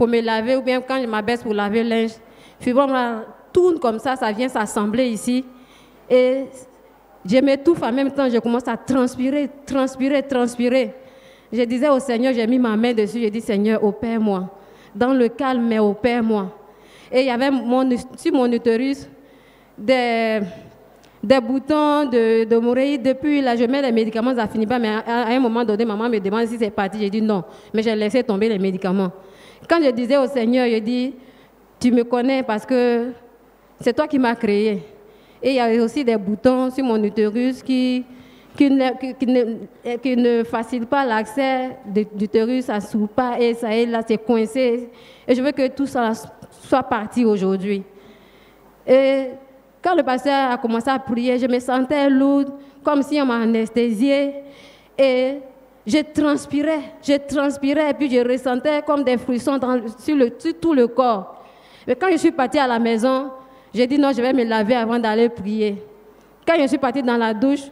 pour me laver ou bien quand je m'abaisse pour laver linge, le fibrome là, tourne comme ça, ça vient s'assembler ici. Et je m'étouffe en même temps, je commence à transpirer, transpirer, transpirer. Je disais au Seigneur, j'ai mis ma main dessus, j'ai dit Seigneur, opère-moi. Dans le calme, mais opère-moi. Et il y avait sur mon utérus des, boutons de, de. Depuis là, je mets les médicaments, ça finit pas. Mais à, à un moment donné, maman me demande si c'est parti. J'ai dit non. Mais j'ai laissé tomber les médicaments. Quand je disais au Seigneur, je dis, tu me connais parce que c'est toi qui m'as créé. Et il y a aussi des boutons sur mon utérus qui, qui, ne, qui, ne, eh, qui ne facilitent pas l'accès de- ne s'ouvre pas et ça est là, c'est coincé. Et je veux que tout ça soit parti aujourd'hui. Et quand le pasteur a commencé à prier, je me sentais lourde, comme si on m'a anesthésiée. Et je transpirais, je transpirais, et puis je ressentais comme des frissons sur, tout le corps. Mais quand je suis partie à la maison, j'ai dit non, je vais me laver avant d'aller prier. Quand je suis partie dans la douche,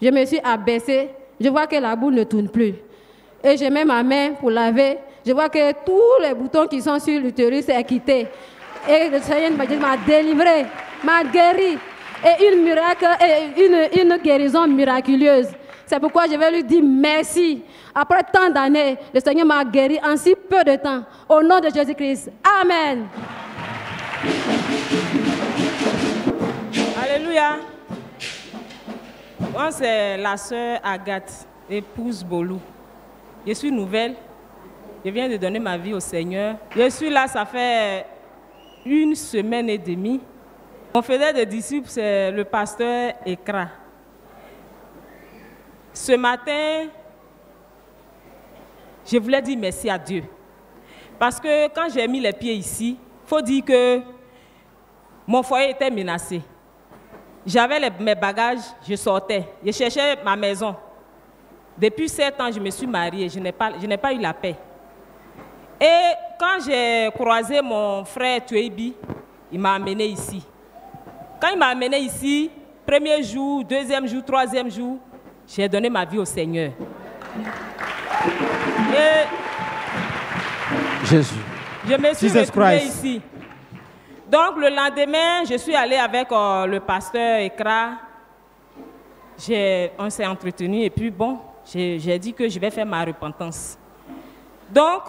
je me suis abaissée. Je vois que la boule ne tourne plus. Et je mets ma main pour laver. Je vois que tous les boutons qui sont sur l'utérus sont quittés. Et le Seigneur m'a délivré, m'a guéri. Et une, miracle, une, une guérison miraculeuse. C'est pourquoi je vais lui dire merci. Après tant d'années, le Seigneur m'a guéri en si peu de temps. Au nom de Jésus-Christ. Amen. Alléluia. Moi, c'est la sœur Agathe, épouse Bolou. Je suis nouvelle. Je viens de donner ma vie au Seigneur. Je suis là, ça fait une semaine et demie. Mon fidèle de disciples, c'est le pasteur Ekra. Ce matin, je voulais dire merci à Dieu. Parce que quand j'ai mis les pieds ici, il faut dire que mon foyer était menacé. J'avais mes bagages, je sortais. Je cherchais ma maison. Depuis sept ans, je me suis mariée. Je n'ai pas, pas eu la paix. Et quand j'ai croisé mon frère Tuebi, il m'a amené ici. Quand il m'a amené ici, premier jour, deuxième jour, troisième jour, j'ai donné ma vie au Seigneur. Et Jésus. je me suis Jesus retrouvée Christ. ici. Donc le lendemain, je suis allée avec euh, le pasteur Ekra. On s'est entretenu et puis bon, j'ai j'ai dit que je vais faire ma repentance. Donc,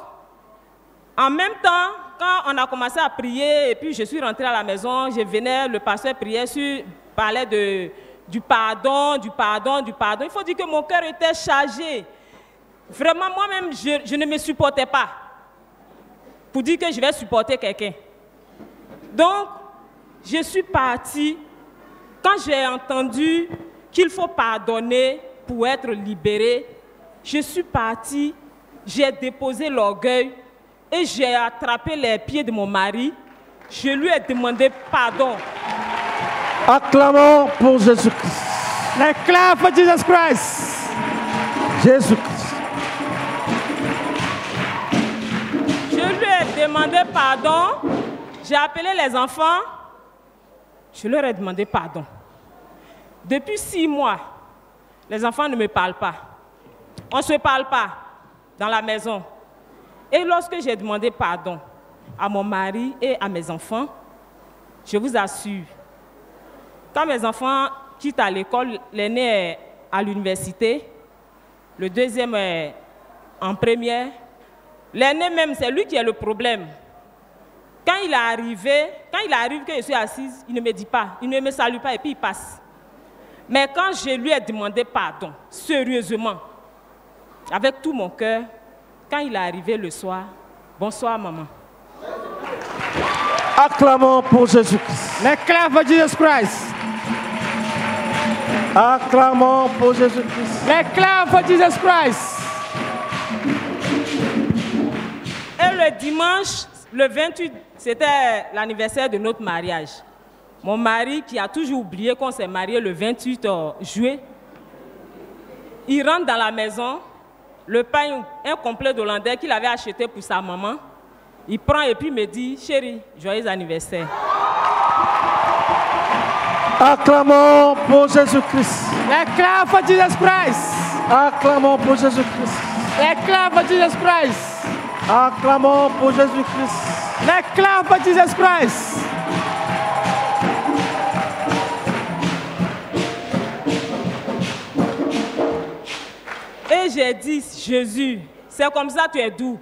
en même temps, quand on a commencé à prier et puis je suis rentrée à la maison, je venais, le pasteur priait sur, parlait de, du pardon, du pardon, du pardon. Il faut dire que mon cœur était chargé. Vraiment, moi-même, je, ne me supportais pas pour dire que je vais supporter quelqu'un. Donc, je suis partie quand j'ai entendu qu'il faut pardonner pour être libéré. Je suis partie, j'ai déposé l'orgueil et j'ai attrapé les pieds de mon mari. Je lui ai demandé pardon. Acclamons pour Jésus-Christ. Les claps for Jesus Christ. Jésus-Christ. Je lui ai demandé pardon. J'ai appelé les enfants. Je leur ai demandé pardon. Depuis six mois, les enfants ne me parlent pas. On ne se parle pas dans la maison. Et lorsque j'ai demandé pardon à mon mari et à mes enfants, je vous assure, quand mes enfants quittent à l'école, l'aîné est à l'université, le deuxième est en première, l'aîné même, c'est lui qui est le problème. Quand il est arrivé, quand il arrive que je suis assise, il ne me dit pas, il ne me salue pas et puis il passe. Mais quand je lui ai demandé pardon, sérieusement, avec tout mon cœur, quand il est arrivé le soir, bonsoir maman. Acclamons pour Jésus-Christ. L'éclat pour Jesus Christ. Acclamons pour Jésus-Christ. L'éclat pour Jesus Christ. Et le dimanche, le 28, c'était l'anniversaire de notre mariage. Mon mari, qui a toujours oublié qu'on s'est marié le 28 juillet, il rentre dans la maison, le pain, un complet d'Hollandais qu'il avait acheté pour sa maman, il prend et puis me dit, chérie, joyeux anniversaire. Acclamons pour Jésus-Christ. Jesus Christ. Acclamons pour Jésus-Christ. Jesus Christ. Acclamons pour Jésus-Christ. Pour Jesus Christ. Et j'ai dit, Jésus, c'est comme ça tu es doux.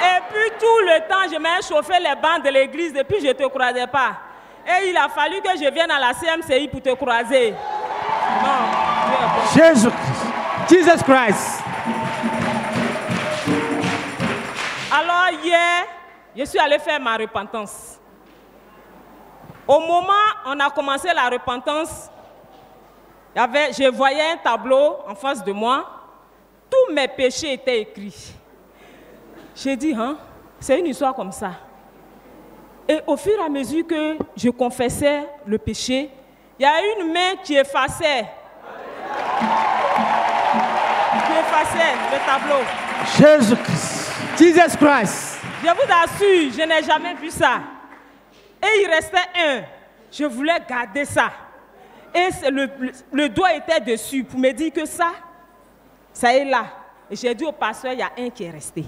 Et puis tout le temps, je m'ai chauffé les bancs de l'église et puis je ne te croisais pas. Et il a fallu que je vienne à la CMCI pour te croiser. Non, Jésus-Christ. Jesus Christ. Alors hier, je suis allé faire ma repentance. Au moment où on a commencé la repentance, il y avait, je voyais un tableau en face de moi. Tous mes péchés étaient écrits. J'ai dit, hein, c'est une histoire comme ça. Et au fur et à mesure que je confessais le péché, il y a une main qui effaçait. Qui effaçait le tableau. Jésus-Christ. Jesus Christ. Je vous assure, je n'ai jamais vu ça. Et il restait un. Je voulais garder ça. Et c'est le, le, le doigt était dessus pour me dire que ça, ça est là. Et j'ai dit au pasteur, il y a un qui est resté.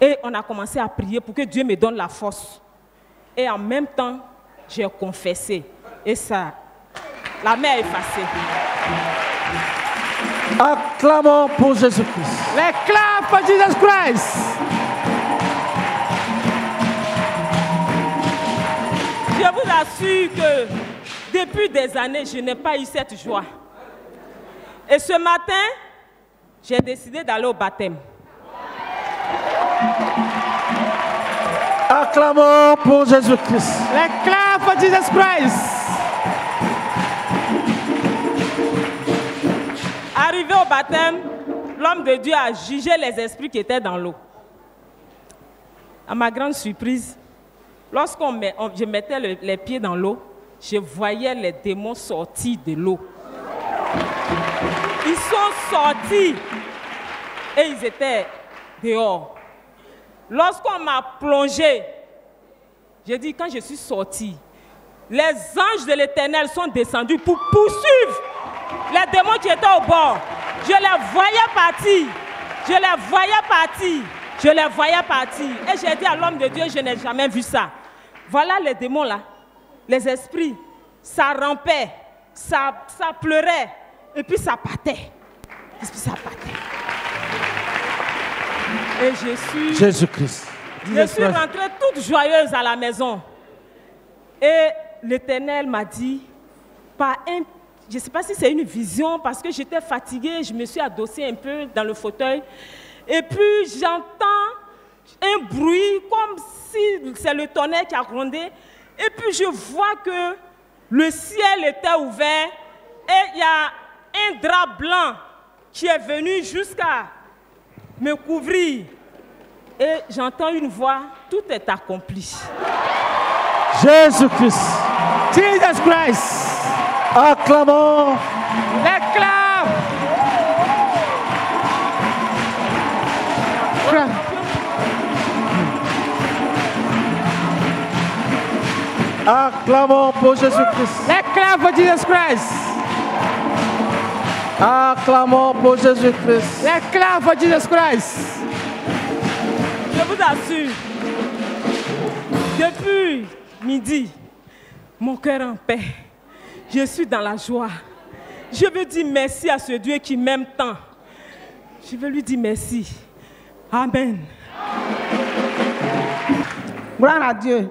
Et on a commencé à prier pour que Dieu me donne la force. Et en même temps, j'ai confessé. Et ça, la main est effacée. Acclamons pour Jésus-Christ. L'éclat pour Jesus Christ. Je vous assure que depuis des années, je n'ai pas eu cette joie. Et ce matin, j'ai décidé d'aller au baptême. Acclamons pour Jésus-Christ. L'éclat pour Jesus Christ. Arrivé au baptême, l'homme de Dieu a jugé les esprits qui étaient dans l'eau. À ma grande surprise, lorsqu'on met, on- je mettais le- les pieds dans l'eau, je voyais les démons sortir de l'eau. Ils sont sortis et ils étaient dehors. Lorsqu'on m'a plongé, j'ai dit quand je suis sorti, les anges de l'éternel sont descendus pour poursuivre les démons qui étaient au bord. Je les voyais partir. Je les voyais partir. Je les voyais partir. Et j'ai dit à l'homme de Dieu, je n'ai jamais vu ça. Voilà les démons là, les esprits. Ça rampait, ça, ça pleurait, et puis ça partait. Et puis ça partait. Et je suis... Jésus-Christ. Je suis rentrée toute joyeuse à la maison. Et l'Éternel m'a dit, par un, je ne sais pas si c'est une vision, parce que j'étais fatiguée, je me suis adossée un peu dans le fauteuil. Et puis j'entends un bruit comme si c'est le tonnerre qui a grondé. Et puis je vois que le ciel était ouvert et il y a un drap blanc qui est venu jusqu'à me couvrir. Et j'entends une voix, tout est accompli. Jésus-Christ. Jesus Christ. Acclamons. L'éclat. Acclamons pour Jésus-Christ. L'éclat pour Jesus Christ. Acclamons pour Jésus-Christ. Les claps for Jesus Christ. Je vous assure, depuis midi, mon cœur en paix. Je suis dans la joie. Je veux dire merci à ce Dieu qui m'aime tant. Je veux lui dire merci. Amen. Gloire à Dieu.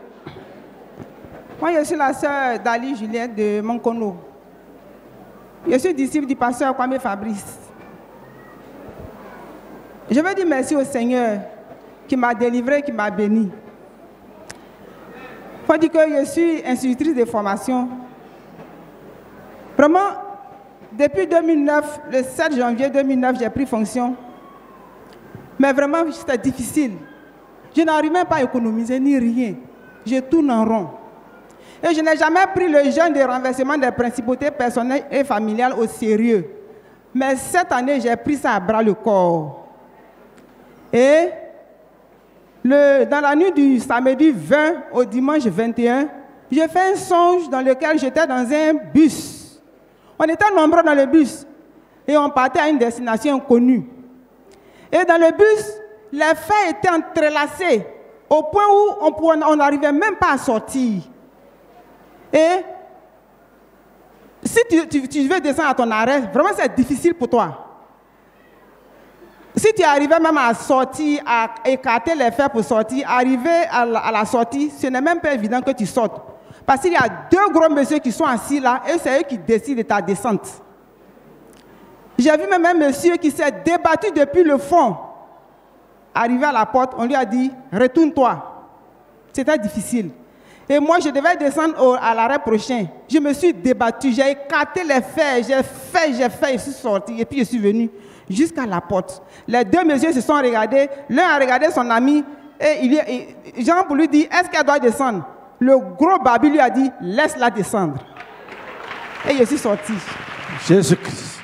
Moi, je suis la sœur d'Ali Juliette de Moncono. Je suis disciple du pasteur Kwame Fabrice. Je veux dire merci au Seigneur qui m'a délivré, qui m'a béni. Il faut dire que je suis institutrice de formation. Vraiment, depuis 2009, le 7 janvier 2009, j'ai pris fonction. Mais vraiment, c'était difficile. Je n'arrive même pas à économiser ni rien. Je tourne en rond. Et je n'ai jamais pris le jeûne de renversement des principautés personnelles et familiales au sérieux. Mais cette année, j'ai pris ça à bras le corps. Et dans la nuit du samedi 20 au dimanche 21, j'ai fait un songe dans lequel j'étais dans un bus. On était nombreux dans le bus et on partait à une destination inconnue. Et dans le bus, les faits étaient entrelacés au point où on n'arrivait même pas à sortir. Et si tu, veux descendre à ton arrêt, vraiment c'est difficile pour toi. Si tu arrivais même à sortir, à écarter les fers pour sortir, arriver à la, sortie, ce n'est même pas évident que tu sortes. Parce qu'il y a deux gros messieurs qui sont assis là et c'est eux qui décident de ta descente. J'ai vu même un monsieur qui s'est débattu depuis le fond. Arrivé à la porte, on lui a dit Retourne-toi. C'était difficile. Et moi, je devais descendre à l'arrêt prochain. Je me suis débattu, j'ai écarté les fers, j'ai fait, j'ai fait, je suis sorti. Et puis je suis venu jusqu'à la porte. Les deux messieurs se sont regardés. L'un a regardé son ami et, il, Jean pour lui dire Est-ce qu'elle doit descendre? Le gros babi lui a dit Laisse-la descendre. Et je suis sorti. Jésus-Christ.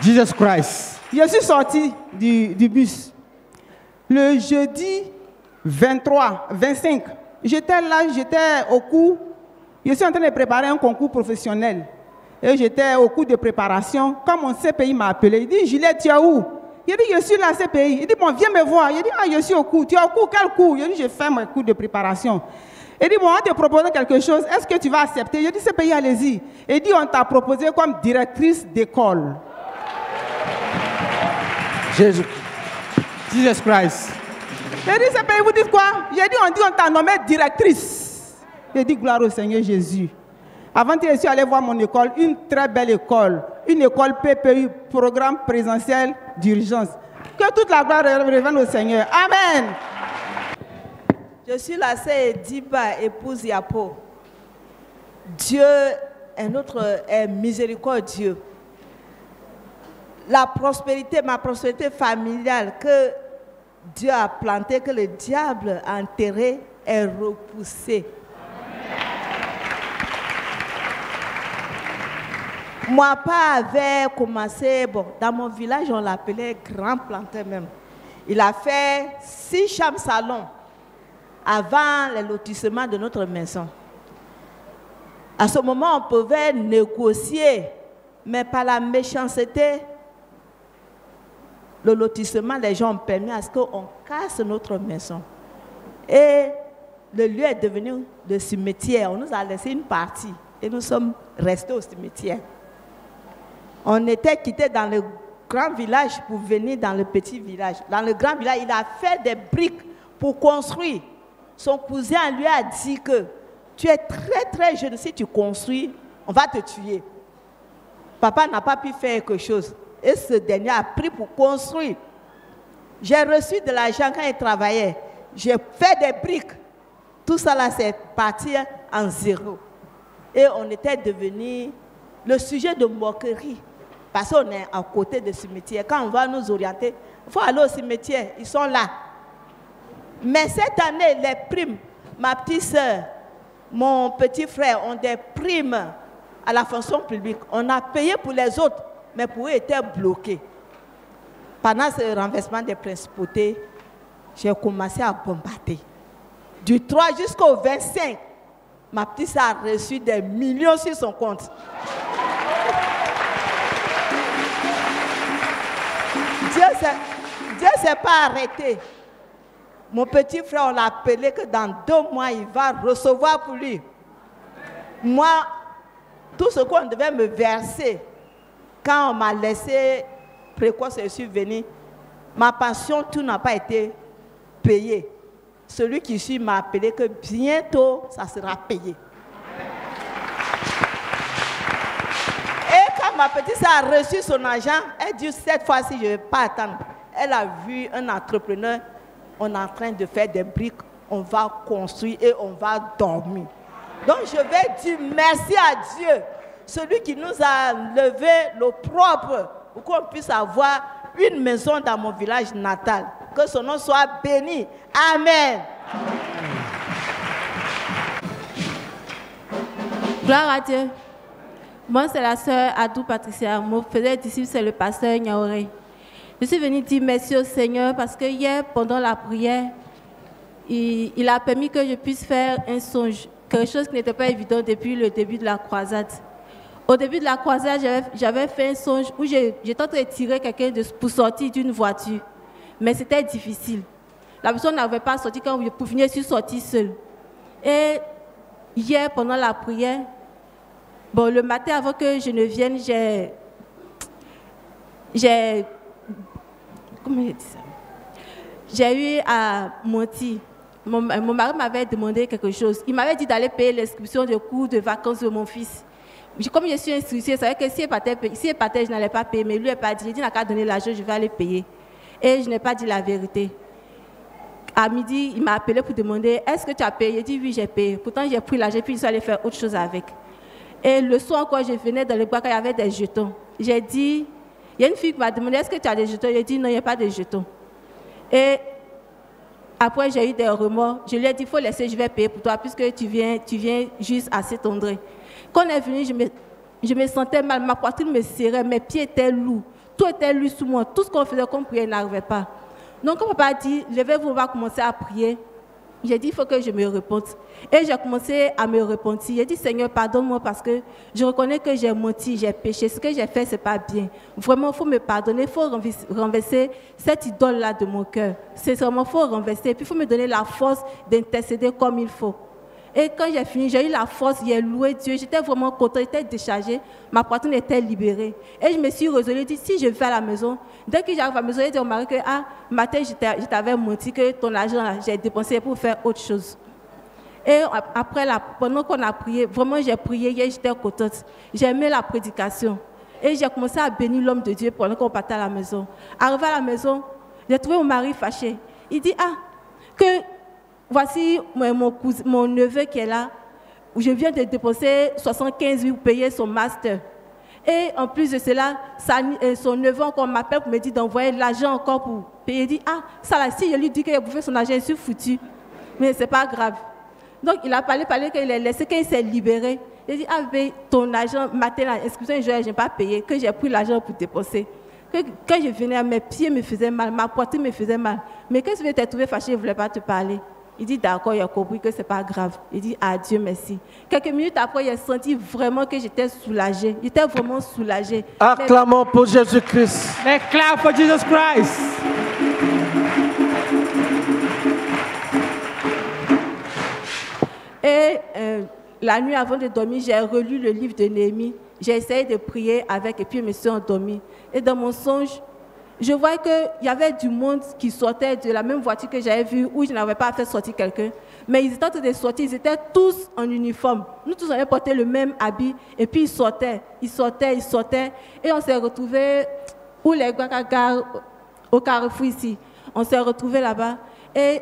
Jesus Christ. Je suis sorti du, du bus. Le jeudi 23, 25, J'étais là, j'étais au cours, je suis en train de préparer un concours professionnel. Et j'étais au cours de préparation. Quand mon CPI m'a appelé, il dit, Juliette, tu es où? Il dit, je suis là, CPI. Il dit, bon, viens me voir. Il dit, ah, je suis au cours. Tu es au cours, quel cours? Il dit, je fais mon cours de préparation. Il dit, bon, on te propose quelque chose, est-ce que tu vas accepter? Je dis, CPI, allez-y. Il dit, on t'a proposé comme directrice d'école. Jésus. Jesus Christ. J'ai dit, ce pays, vous dites quoi? J'ai dit, on dit, on t'a nommé directrice. J'ai dit, gloire au Seigneur Jésus. Avant, je suis allé voir mon école, une très belle école, une école PPU, programme présentiel d'urgence. Que toute la gloire revienne au Seigneur. Amen. Je suis la sœur Diba, épouse Yapo. Dieu est notre est miséricordieux. La prospérité, ma prospérité familiale que Dieu a planté, que le diable a enterré, est repoussé. Moi, pas avait commencé, bon, dans mon village, on l'appelait grand planteur même. Il a fait six chambres salons avant le lotissement de notre maison. À ce moment, on pouvait négocier, mais par la méchanceté, le lotissement, les gens ont permis à ce qu'on casse notre maison. Et le lieu est devenu le cimetière. On nous a laissé une partie et nous sommes restés au cimetière. On était quittés dans le grand village pour venir dans le petit village. Dans le grand village, il a fait des briques pour construire. Son cousin lui a dit que tu es très très jeune, si tu construis, on va te tuer. Papa n'a pas pu faire quelque chose. Et ce dernier a pris pour construire. J'ai reçu de l'argent quand il travaillait. J'ai fait des briques. Tout ça là, c'est parti en zéro. Et on était devenu le sujet de moquerie. Parce qu'on est à côté du cimetière. Quand on va nous orienter, il faut aller au cimetière. Ils sont là. Mais cette année, les primes, ma petite soeur, mon petit frère ont des primes à la fonction publique. On a payé pour les autres mais pour eux étaient bloqués. Pendant ce renversement des principautés, j'ai commencé à bombarder. Du 3 jusqu'au 25, ma petite a reçu des millions sur son compte. Dieu ne s'est pas arrêté. Mon petit frère, on l'a appelé que dans deux mois, il va recevoir pour lui. Moi, tout ce qu'on devait me verser, quand on m'a laissé précoce et je suis venu, ma pension, tout n'a pas été payé. Celui qui suit m'a appelé que bientôt, ça sera payé. Et quand ma petite a reçu son argent, elle dit cette fois-ci, je ne vais pas attendre. Elle a vu un entrepreneur, on est en train de faire des briques, on va construire et on va dormir. Donc je vais dire merci à Dieu, celui qui nous a levé le propre pour qu'on puisse avoir une maison dans mon village natal. Que son nom soit béni. Amen. Gloire à Dieu. Moi, c'est la sœur Adou Patricia. Mon frère disciple, c'est le pasteur Niaoré. Je suis venue dire merci au Seigneur parce que hier, pendant la prière, il a permis que je puisse faire un songe, quelque chose qui n'était pas évident depuis le début de la croisade. Au début de la croisade, j'avais- fait un songe où j'étais en train de tirer quelqu'un pour sortir d'une voiture. Mais c'était difficile. La personne n'avait pas sorti quand vous pouviez suis sortir seul. Et hier, pendant la prière, bon, le matin avant que je ne vienne, j'ai. Comment j'ai dit ça? J'ai eu à mentir. Mon mari m'avait demandé quelque chose. Il m'avait dit d'aller payer l'inscription de cours de vacances de mon fils. Comme je suis instrucée, c'est vrai que si elle partait, si elle partait, je n'allais pas payer. Mais lui, il n'a pas dit. Il dit, n'a qu'à donner l'argent, je vais aller payer. Et je n'ai pas dit la vérité. À midi, il m'a appelé pour demander est-ce que tu as payé? J'ai dit oui, j'ai payé. Pourtant, j'ai pris l'argent puis je suis allée faire autre chose avec. Et le soir encore, je venais dans le bois quand il y avait des jetons. J'ai dit il y a une fille qui m'a demandé est-ce que tu as des jetons? J'ai dit non, il n'y a pas de jetons. Et après, j'ai eu des remords. Je lui ai dit il faut laisser, je vais payer pour toi puisque tu viens, tu viens juste à cet endroit. Quand on est venu, je me, sentais mal, ma poitrine me serrait, mes pieds étaient lourds. Tout était lourd sous moi. Tout ce qu'on faisait comme prière n'arrivait pas. Donc, quand papa a dit, je vais vous voir commencer à prier, j'ai dit, il faut que je me repente. Et j'ai commencé à me repentir. J'ai dit, Seigneur, pardonne-moi parce que je reconnais que j'ai menti, j'ai péché. Ce que j'ai fait, ce n'est pas bien. Vraiment, il faut me pardonner. Il faut renverser- cette idole-là de mon cœur. C'est vraiment, il faut renverser. Puis, il faut me donner la force d'intercéder comme il faut. Et quand j'ai fini, j'ai eu la force, j'ai loué Dieu. J'étais vraiment content, j'étais déchargée. Ma poitrine était libérée. Et je me suis résolue, dit, si je vais à la maison, dès que j'arrive à la maison, j'ai dit au mari que, ah, matin, je t'avais menti que ton argent, j'ai dépensé pour faire autre chose. Et ap- après, la, pendant qu'on a prié, vraiment j'ai prié, j'étais contente. J'ai aimé la prédication. Et j'ai commencé à bénir l'homme de Dieu pendant qu'on partait à la maison. Arrivé à la maison, j'ai trouvé mon mari fâché. Il dit, ah, que voici mon, neveu qui est là, je viens de dépenser 75 000 pour payer son master. Et en plus de cela, euh, son neveu encore m'appelle pour me dire d'envoyer l'argent encore pour payer. Il dit, ah, ça là, si je lui dis qu'il a bouffé son argent, je suis foutu. Mais c'est pas grave. Donc il a parlé, parlé qu'il est laissé, qu'il s'est libéré. Il dit, ah, mais ton argent, matin, inscription, je n'ai pas payé, que j'ai pris l'argent pour dépenser. Que, quand je venais, mes pieds me faisaient mal, ma poitrine me faisait mal. Mais quand je t'ai trouvé fâché, je ne voulais pas te parler. Il dit, d'accord, il a compris que ce n'est pas grave. Il dit, adieu, merci. Quelques minutes après, il a senti vraiment que j'étais soulagée. J'étais vraiment soulagée. Acclamons pour Jésus-Christ. Let's clap for Jesus Christ. Et euh, la nuit avant de dormir, j'ai relu le livre de Néhémie. J'ai essayé de prier avec et puis je me suis endormie. Et dans mon songe, je voyais qu'il y avait du monde qui sortait de la même voiture que j'avais vue où je n'avais pas fait sortir quelqu'un. Mais ils étaient en train de sortir, ils étaient tous en uniforme. Nous tous, on avait porté le même habit. Et puis ils sortaient, ils sortaient, ils sortaient. Et on s'est retrouvés où les Guacagars, au carrefour ici. On s'est retrouvés là-bas. Et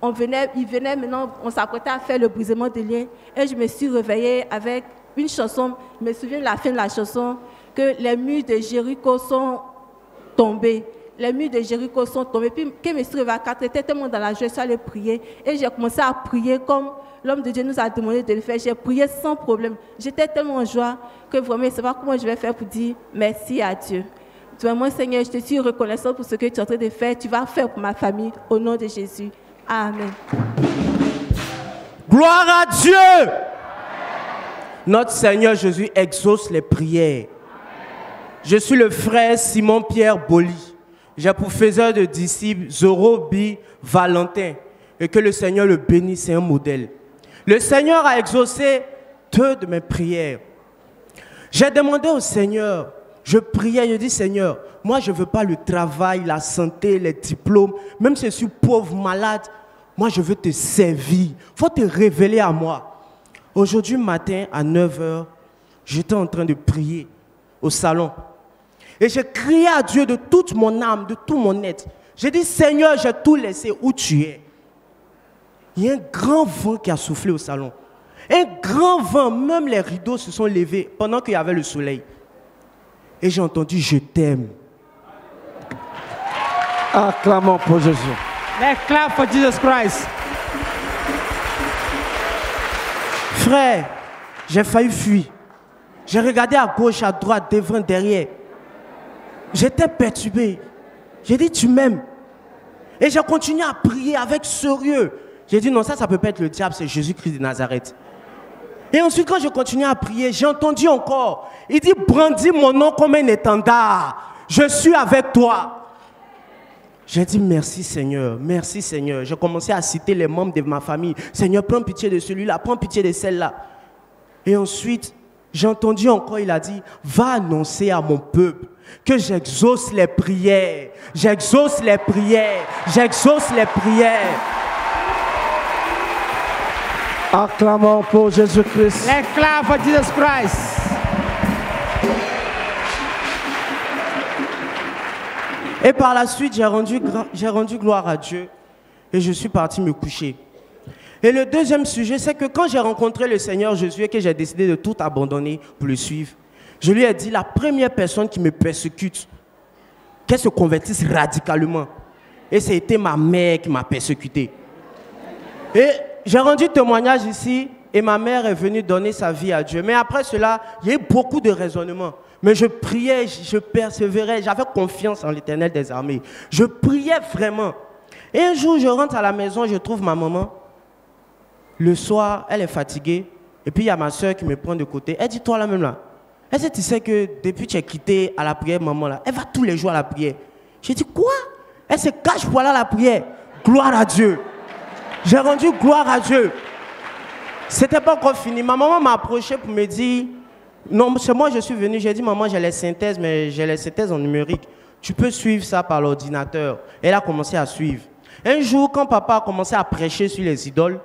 on venait, ils venaient maintenant, on s'apprêtait à faire le brisement des liens. Et je me suis réveillée avec une chanson. Je me souviens de la fin de la chanson que les murs de Jéricho sont Les murs de Jéricho sont tombés. Puis, quand je me suis réveillée à 4 j'étais tellement dans la joie, je suis allée prier. Et j'ai commencé à prier comme l'homme de Dieu nous a demandé de le faire. J'ai prié sans problème. J'étais tellement en joie que vraiment, je ne comment je vais faire pour dire merci à Dieu. Vraiment, Seigneur, je te suis reconnaissant pour ce que tu es en train de faire. Tu vas faire pour ma famille au nom de Jésus. Amen. Gloire à Dieu. Notre Seigneur Jésus exauce les prières. Je suis le frère Simon-Pierre Boli. j'ai pour faiseur de disciples Zorobi Valentin. Et que le Seigneur le bénisse, c'est un modèle. Le Seigneur a exaucé deux de mes prières. J'ai demandé au Seigneur, je priais, je dis Seigneur, moi je ne veux pas le travail, la santé, les diplômes, même si je suis pauvre, malade, moi je veux te servir. Il faut te révéler à moi. Aujourd'hui matin à 9h, j'étais en train de prier au salon. Et j'ai crié à Dieu de toute mon âme, de tout mon être. J'ai dit, Seigneur, j'ai tout laissé où tu es. Il y a un grand vent qui a soufflé au salon. Un grand vent, même les rideaux se sont levés pendant qu'il y avait le soleil. Et j'ai entendu, je t'aime. Acclamons pour Jésus. Let's clap for Jesus Christ. Frère, j'ai failli fuir. J'ai regardé à gauche, à droite, devant, derrière. J'étais perturbé. J'ai dit, tu m'aimes. Et j'ai continué à prier avec sérieux. J'ai dit, non, ça, ça peut pas être le diable, c'est Jésus-Christ de Nazareth. Et ensuite, quand je continuais à prier, j'ai entendu encore. Il dit, brandis mon nom comme un étendard. Je suis avec toi. J'ai dit merci Seigneur, merci Seigneur. J'ai commencé à citer les membres de ma famille. Seigneur, prends pitié de celui-là, prends pitié de celle-là. Et ensuite, j'ai entendu encore, il a dit, va annoncer à mon peuple que j'exauce les prières, j'exauce les prières, j'exauce les prières. Acclamons pour Jésus-Christ. Let's clap for Jesus Christ. Et par la suite, j'ai rendu, rendu gloire à Dieu et je suis parti me coucher. Et le deuxième sujet, c'est que quand j'ai rencontré le Seigneur Jésus et que j'ai décidé de tout abandonner pour le suivre, je lui ai dit, la première personne qui me persécute, qu'elle se convertisse radicalement. Et c'était ma mère qui m'a persécuté. Et j'ai rendu témoignage ici et ma mère est venue donner sa vie à Dieu. Mais après cela, il y a eu beaucoup de raisonnements. Mais je priais, je persévérais, j'avais confiance en l'éternel des armées. Je priais vraiment. Et un jour, je rentre à la maison, je trouve ma maman. Le soir, elle est fatiguée. Et puis il y a ma soeur qui me prend de côté. Elle dit, toi là même là, est-ce que tu sais que depuis que tu es quitté à la prière, maman là, elle va tous les jours à la prière? J'ai dit, quoi? Elle se cache pour aller à la prière. Gloire à Dieu. J'ai rendu gloire à Dieu. C'était pas encore fini. Ma maman m'a approché pour me dire, non, c'est moi je suis venu. J'ai dit, maman, j'ai les synthèses, mais j'ai les synthèses en numérique. Tu peux suivre ça par l'ordinateur. Elle a commencé à suivre. Un jour, quand papa a commencé à prêcher sur les idoles,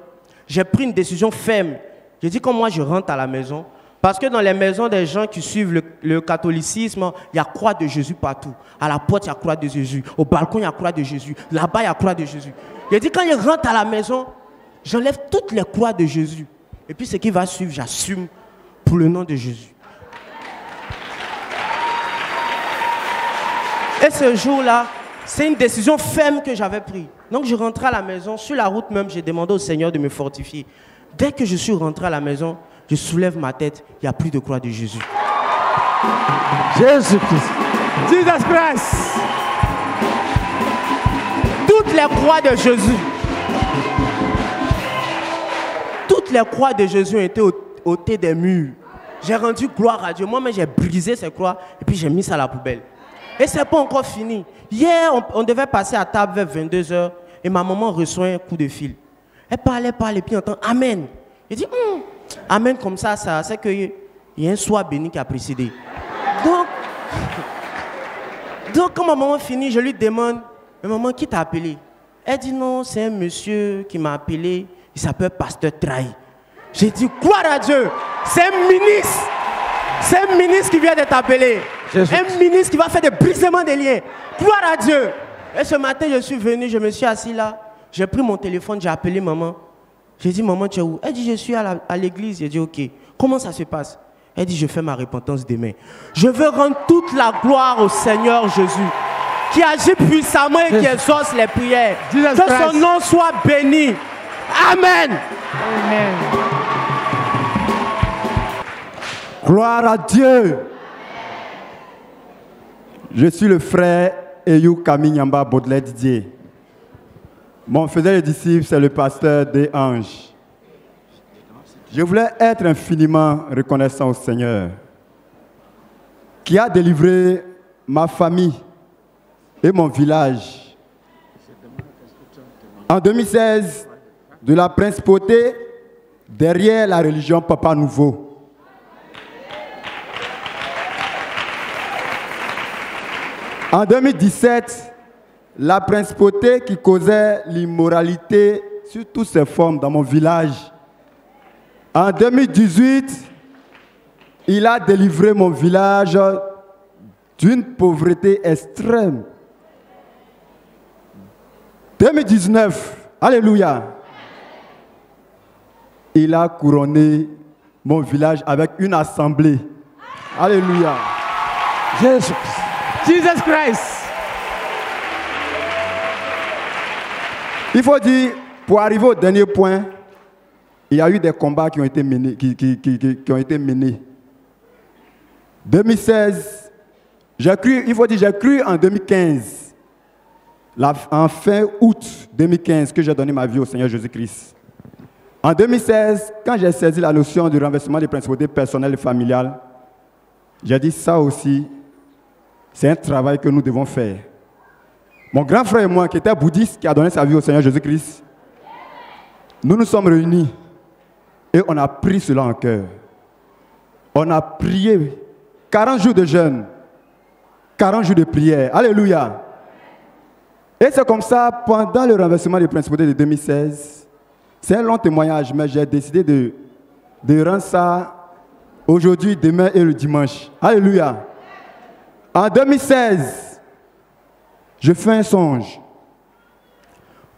j'ai pris une décision ferme. J'ai dit, quand moi je rentre à la maison, parce que dans les maisons des gens qui suivent le, catholicisme, il y a croix de Jésus partout. À la porte, il y a croix de Jésus. Au balcon, il y a croix de Jésus. Là-bas, il y a croix de Jésus. J'ai dit, quand il rentre à la maison, j'enlève toutes les croix de Jésus. Et puis ce qui va suivre, j'assume pour le nom de Jésus. Et ce jour-là, c'est une décision ferme que j'avais prise. Donc je rentrais à la maison, sur la route même, j'ai demandé au Seigneur de me fortifier. Dès que je suis rentré à la maison, je soulève ma tête, il n'y a plus de croix de Jésus. Jésus-Christ. Jesus Christ. Toutes les croix de Jésus, toutes les croix de Jésus ont été ôt- ôtées des murs. J'ai rendu gloire à Dieu. Moi-même, j'ai brisé ces croix et puis j'ai mis ça à la poubelle. Et c'est pas encore fini. Hier, on, on devait passer à table vers 22h et ma maman reçoit un coup de fil. Elle parlait, parlait, puis entend Amen. Je dis Hum, Amen comme ça, ça c'est qu'il y a un soir béni qui a précédé. Donc, donc quand ma maman finit, je lui demande Mais maman, qui t'a appelé? Elle dit Non, c'est un monsieur qui m'a appelé. Il s'appelle Pasteur Trahi. J'ai dit Gloire à Dieu C'est un ministre C'est un ministre qui vient de t'appeler. Un ministre qui va faire des brisements des liens. Gloire à Dieu Et ce matin, je suis venu, je me suis assis là. J'ai pris mon téléphone, j'ai appelé maman. J'ai dit, maman, tu es où? Elle dit, je suis à l'église. J'ai dit, ok. Comment ça se passe? Elle dit, je fais ma repentance demain. Je veux rendre toute la gloire au Seigneur Jésus, qui agit puissamment et qui exauce les prières. Jesus que son Christ. nom soit béni. Amen. Gloire à Dieu. Je suis le frère Eyou Kaminyamba Baudelaire Didier. Mon fidèle disciple, c'est le pasteur des anges. Je voulais être infiniment reconnaissant au Seigneur qui a délivré ma famille et mon village. En 2016, de la principauté derrière la religion Papa Nouveau. En 2017, la principauté qui causait l'immoralité sur toutes ses formes dans mon village. En 2018, il a délivré mon village d'une pauvreté extrême. 2019, Alléluia, il a couronné mon village avec une assemblée. Alléluia. Jésus. Jesus Christ. Il faut dire, pour arriver au dernier point, il y a eu des combats qui ont été menés. Qui, qui- qui- qui- qui ont été menés. 2016, j'ai cru, il faut dire, j'ai cru en 2015, la- en fin août 2015, que j'ai donné ma vie au Seigneur Jésus-Christ. En 2016, quand j'ai saisi la notion du renversement des principautés personnelles et familiales, j'ai dit ça aussi, c'est un travail que nous devons faire. Mon grand frère et moi, qui était bouddhiste, qui a donné sa vie au Seigneur Jésus-Christ, nous nous sommes réunis et on a pris cela en cœur. On a prié 40 jours de jeûne, 40 jours de prière. Alléluia. Et c'est comme ça, pendant le renversement des principautés de 2016, c'est un long témoignage, mais j'ai décidé de, de rendre ça aujourd'hui, demain et le dimanche. Alléluia. En 2016, je fais un songe.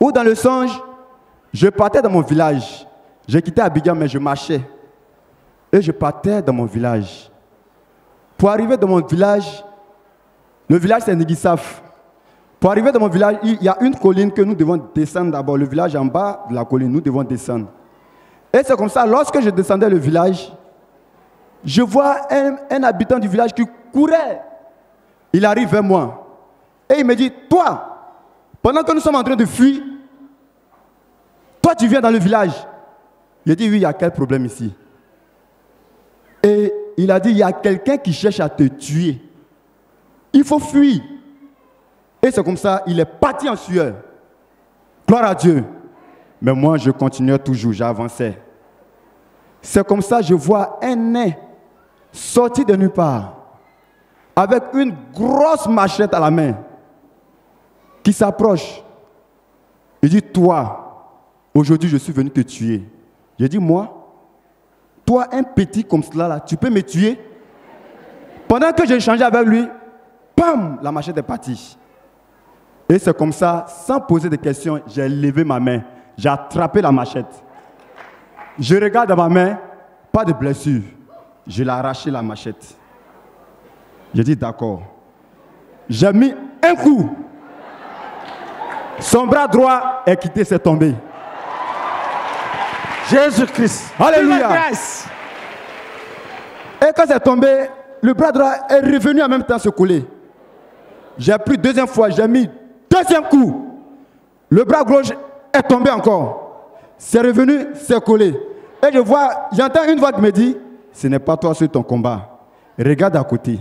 Où dans le songe, je partais dans mon village. J'ai quitté Abidjan, mais je marchais. Et je partais dans mon village. Pour arriver dans mon village, le village c'est Nigisaf. Pour arriver dans mon village, il y a une colline que nous devons descendre d'abord. Le village en bas de la colline, nous devons descendre. Et c'est comme ça, lorsque je descendais le village, je vois un, un habitant du village qui courait. Il arrive vers moi. Et il me dit, toi, pendant que nous sommes en train de fuir, toi tu viens dans le village. J'ai dit, oui, il y a quel problème ici? Et il a dit, il y a quelqu'un qui cherche à te tuer. Il faut fuir. Et c'est comme ça, il est parti en sueur. Gloire à Dieu. Mais moi, je continuais toujours, j'avançais. C'est comme ça, je vois un nain sorti de nulle part, avec une grosse machette à la main, qui s'approche. Il dit, toi, aujourd'hui, je suis venu te tuer. J'ai dit, moi, toi, un petit comme cela, là, tu peux me tuer? Pendant que j'ai échangé avec lui, pam, la machette est partie. Et c'est comme ça, sans poser de questions, j'ai levé ma main, j'ai attrapé la machette. Je regarde dans ma main, pas de blessure. Je l'ai arraché la machette. J'ai dit d'accord. J'ai mis un coup. Son bras droit est quitté, c'est tombé. Jésus-Christ. Alléluia. Et quand c'est tombé, le bras droit est revenu en même temps se coller. J'ai pris deuxième fois, j'ai mis deuxième coup. Le bras gauche est tombé encore. C'est revenu, c'est collé. Et je vois, j'entends une voix qui me dit, ce n'est pas toi sur ton combat. Regarde à côté.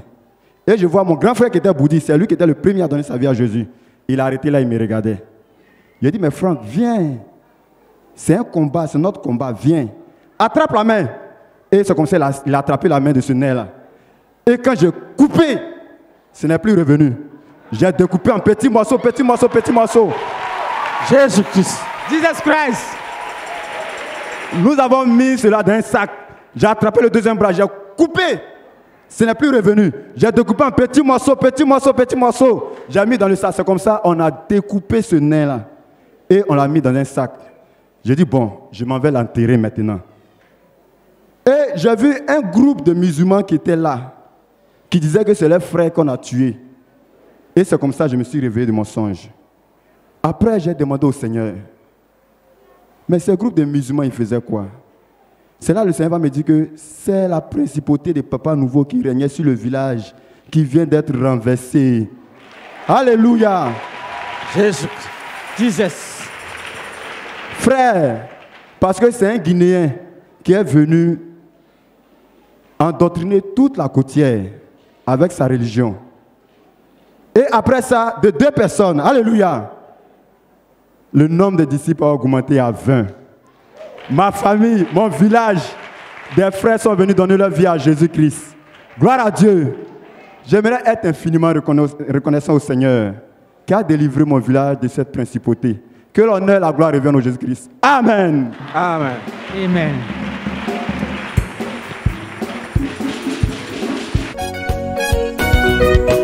Et je vois mon grand frère qui était bouddhiste, c'est lui qui était le premier à donner sa vie à Jésus. Il a arrêté là, il me regardait. Il a dit, mais Franck, viens. C'est un combat, c'est notre combat, viens. Attrape la main. Et c'est comme ça, il a, il a attrapé la main de ce nez-là. Et quand j'ai coupé, ce n'est plus revenu. J'ai découpé en petits morceaux, petits morceaux, petits morceaux. Jésus-Christ. Jesus Christ. Nous avons mis cela dans un sac. J'ai attrapé le deuxième bras, j'ai coupé. Ce n'est plus revenu. J'ai découpé en petits morceaux, petits morceaux, petits morceaux. J'ai mis dans le sac. C'est comme ça, on a découpé ce nez-là. Et on l'a mis dans un sac. J'ai dit, bon, je m'en vais l'enterrer maintenant. Et j'ai vu un groupe de musulmans qui étaient là, qui disaient que c'est leur frère qu'on a tué. Et c'est comme ça que je me suis réveillé de mon songe. Après, j'ai demandé au Seigneur, mais ce groupe de musulmans, ils faisaient quoi? C'est là le Seigneur va me dire que c'est la principauté des papas nouveaux qui régnait sur le village, qui vient d'être renversée. Alléluia. Jésus. Jesus. Frère, parce que c'est un Guinéen qui est venu endoctriner toute la côtière avec sa religion. Et après ça, de deux personnes. Alléluia. Le nombre de disciples a augmenté à 20 ma famille, mon village, des frères sont venus donner leur vie à Jésus-Christ. Gloire à Dieu. J'aimerais être infiniment reconnaissant au Seigneur qui a délivré mon village de cette principauté. Que l'honneur et la gloire reviennent au Jésus-Christ. Amen. Amen. Amen. Amen.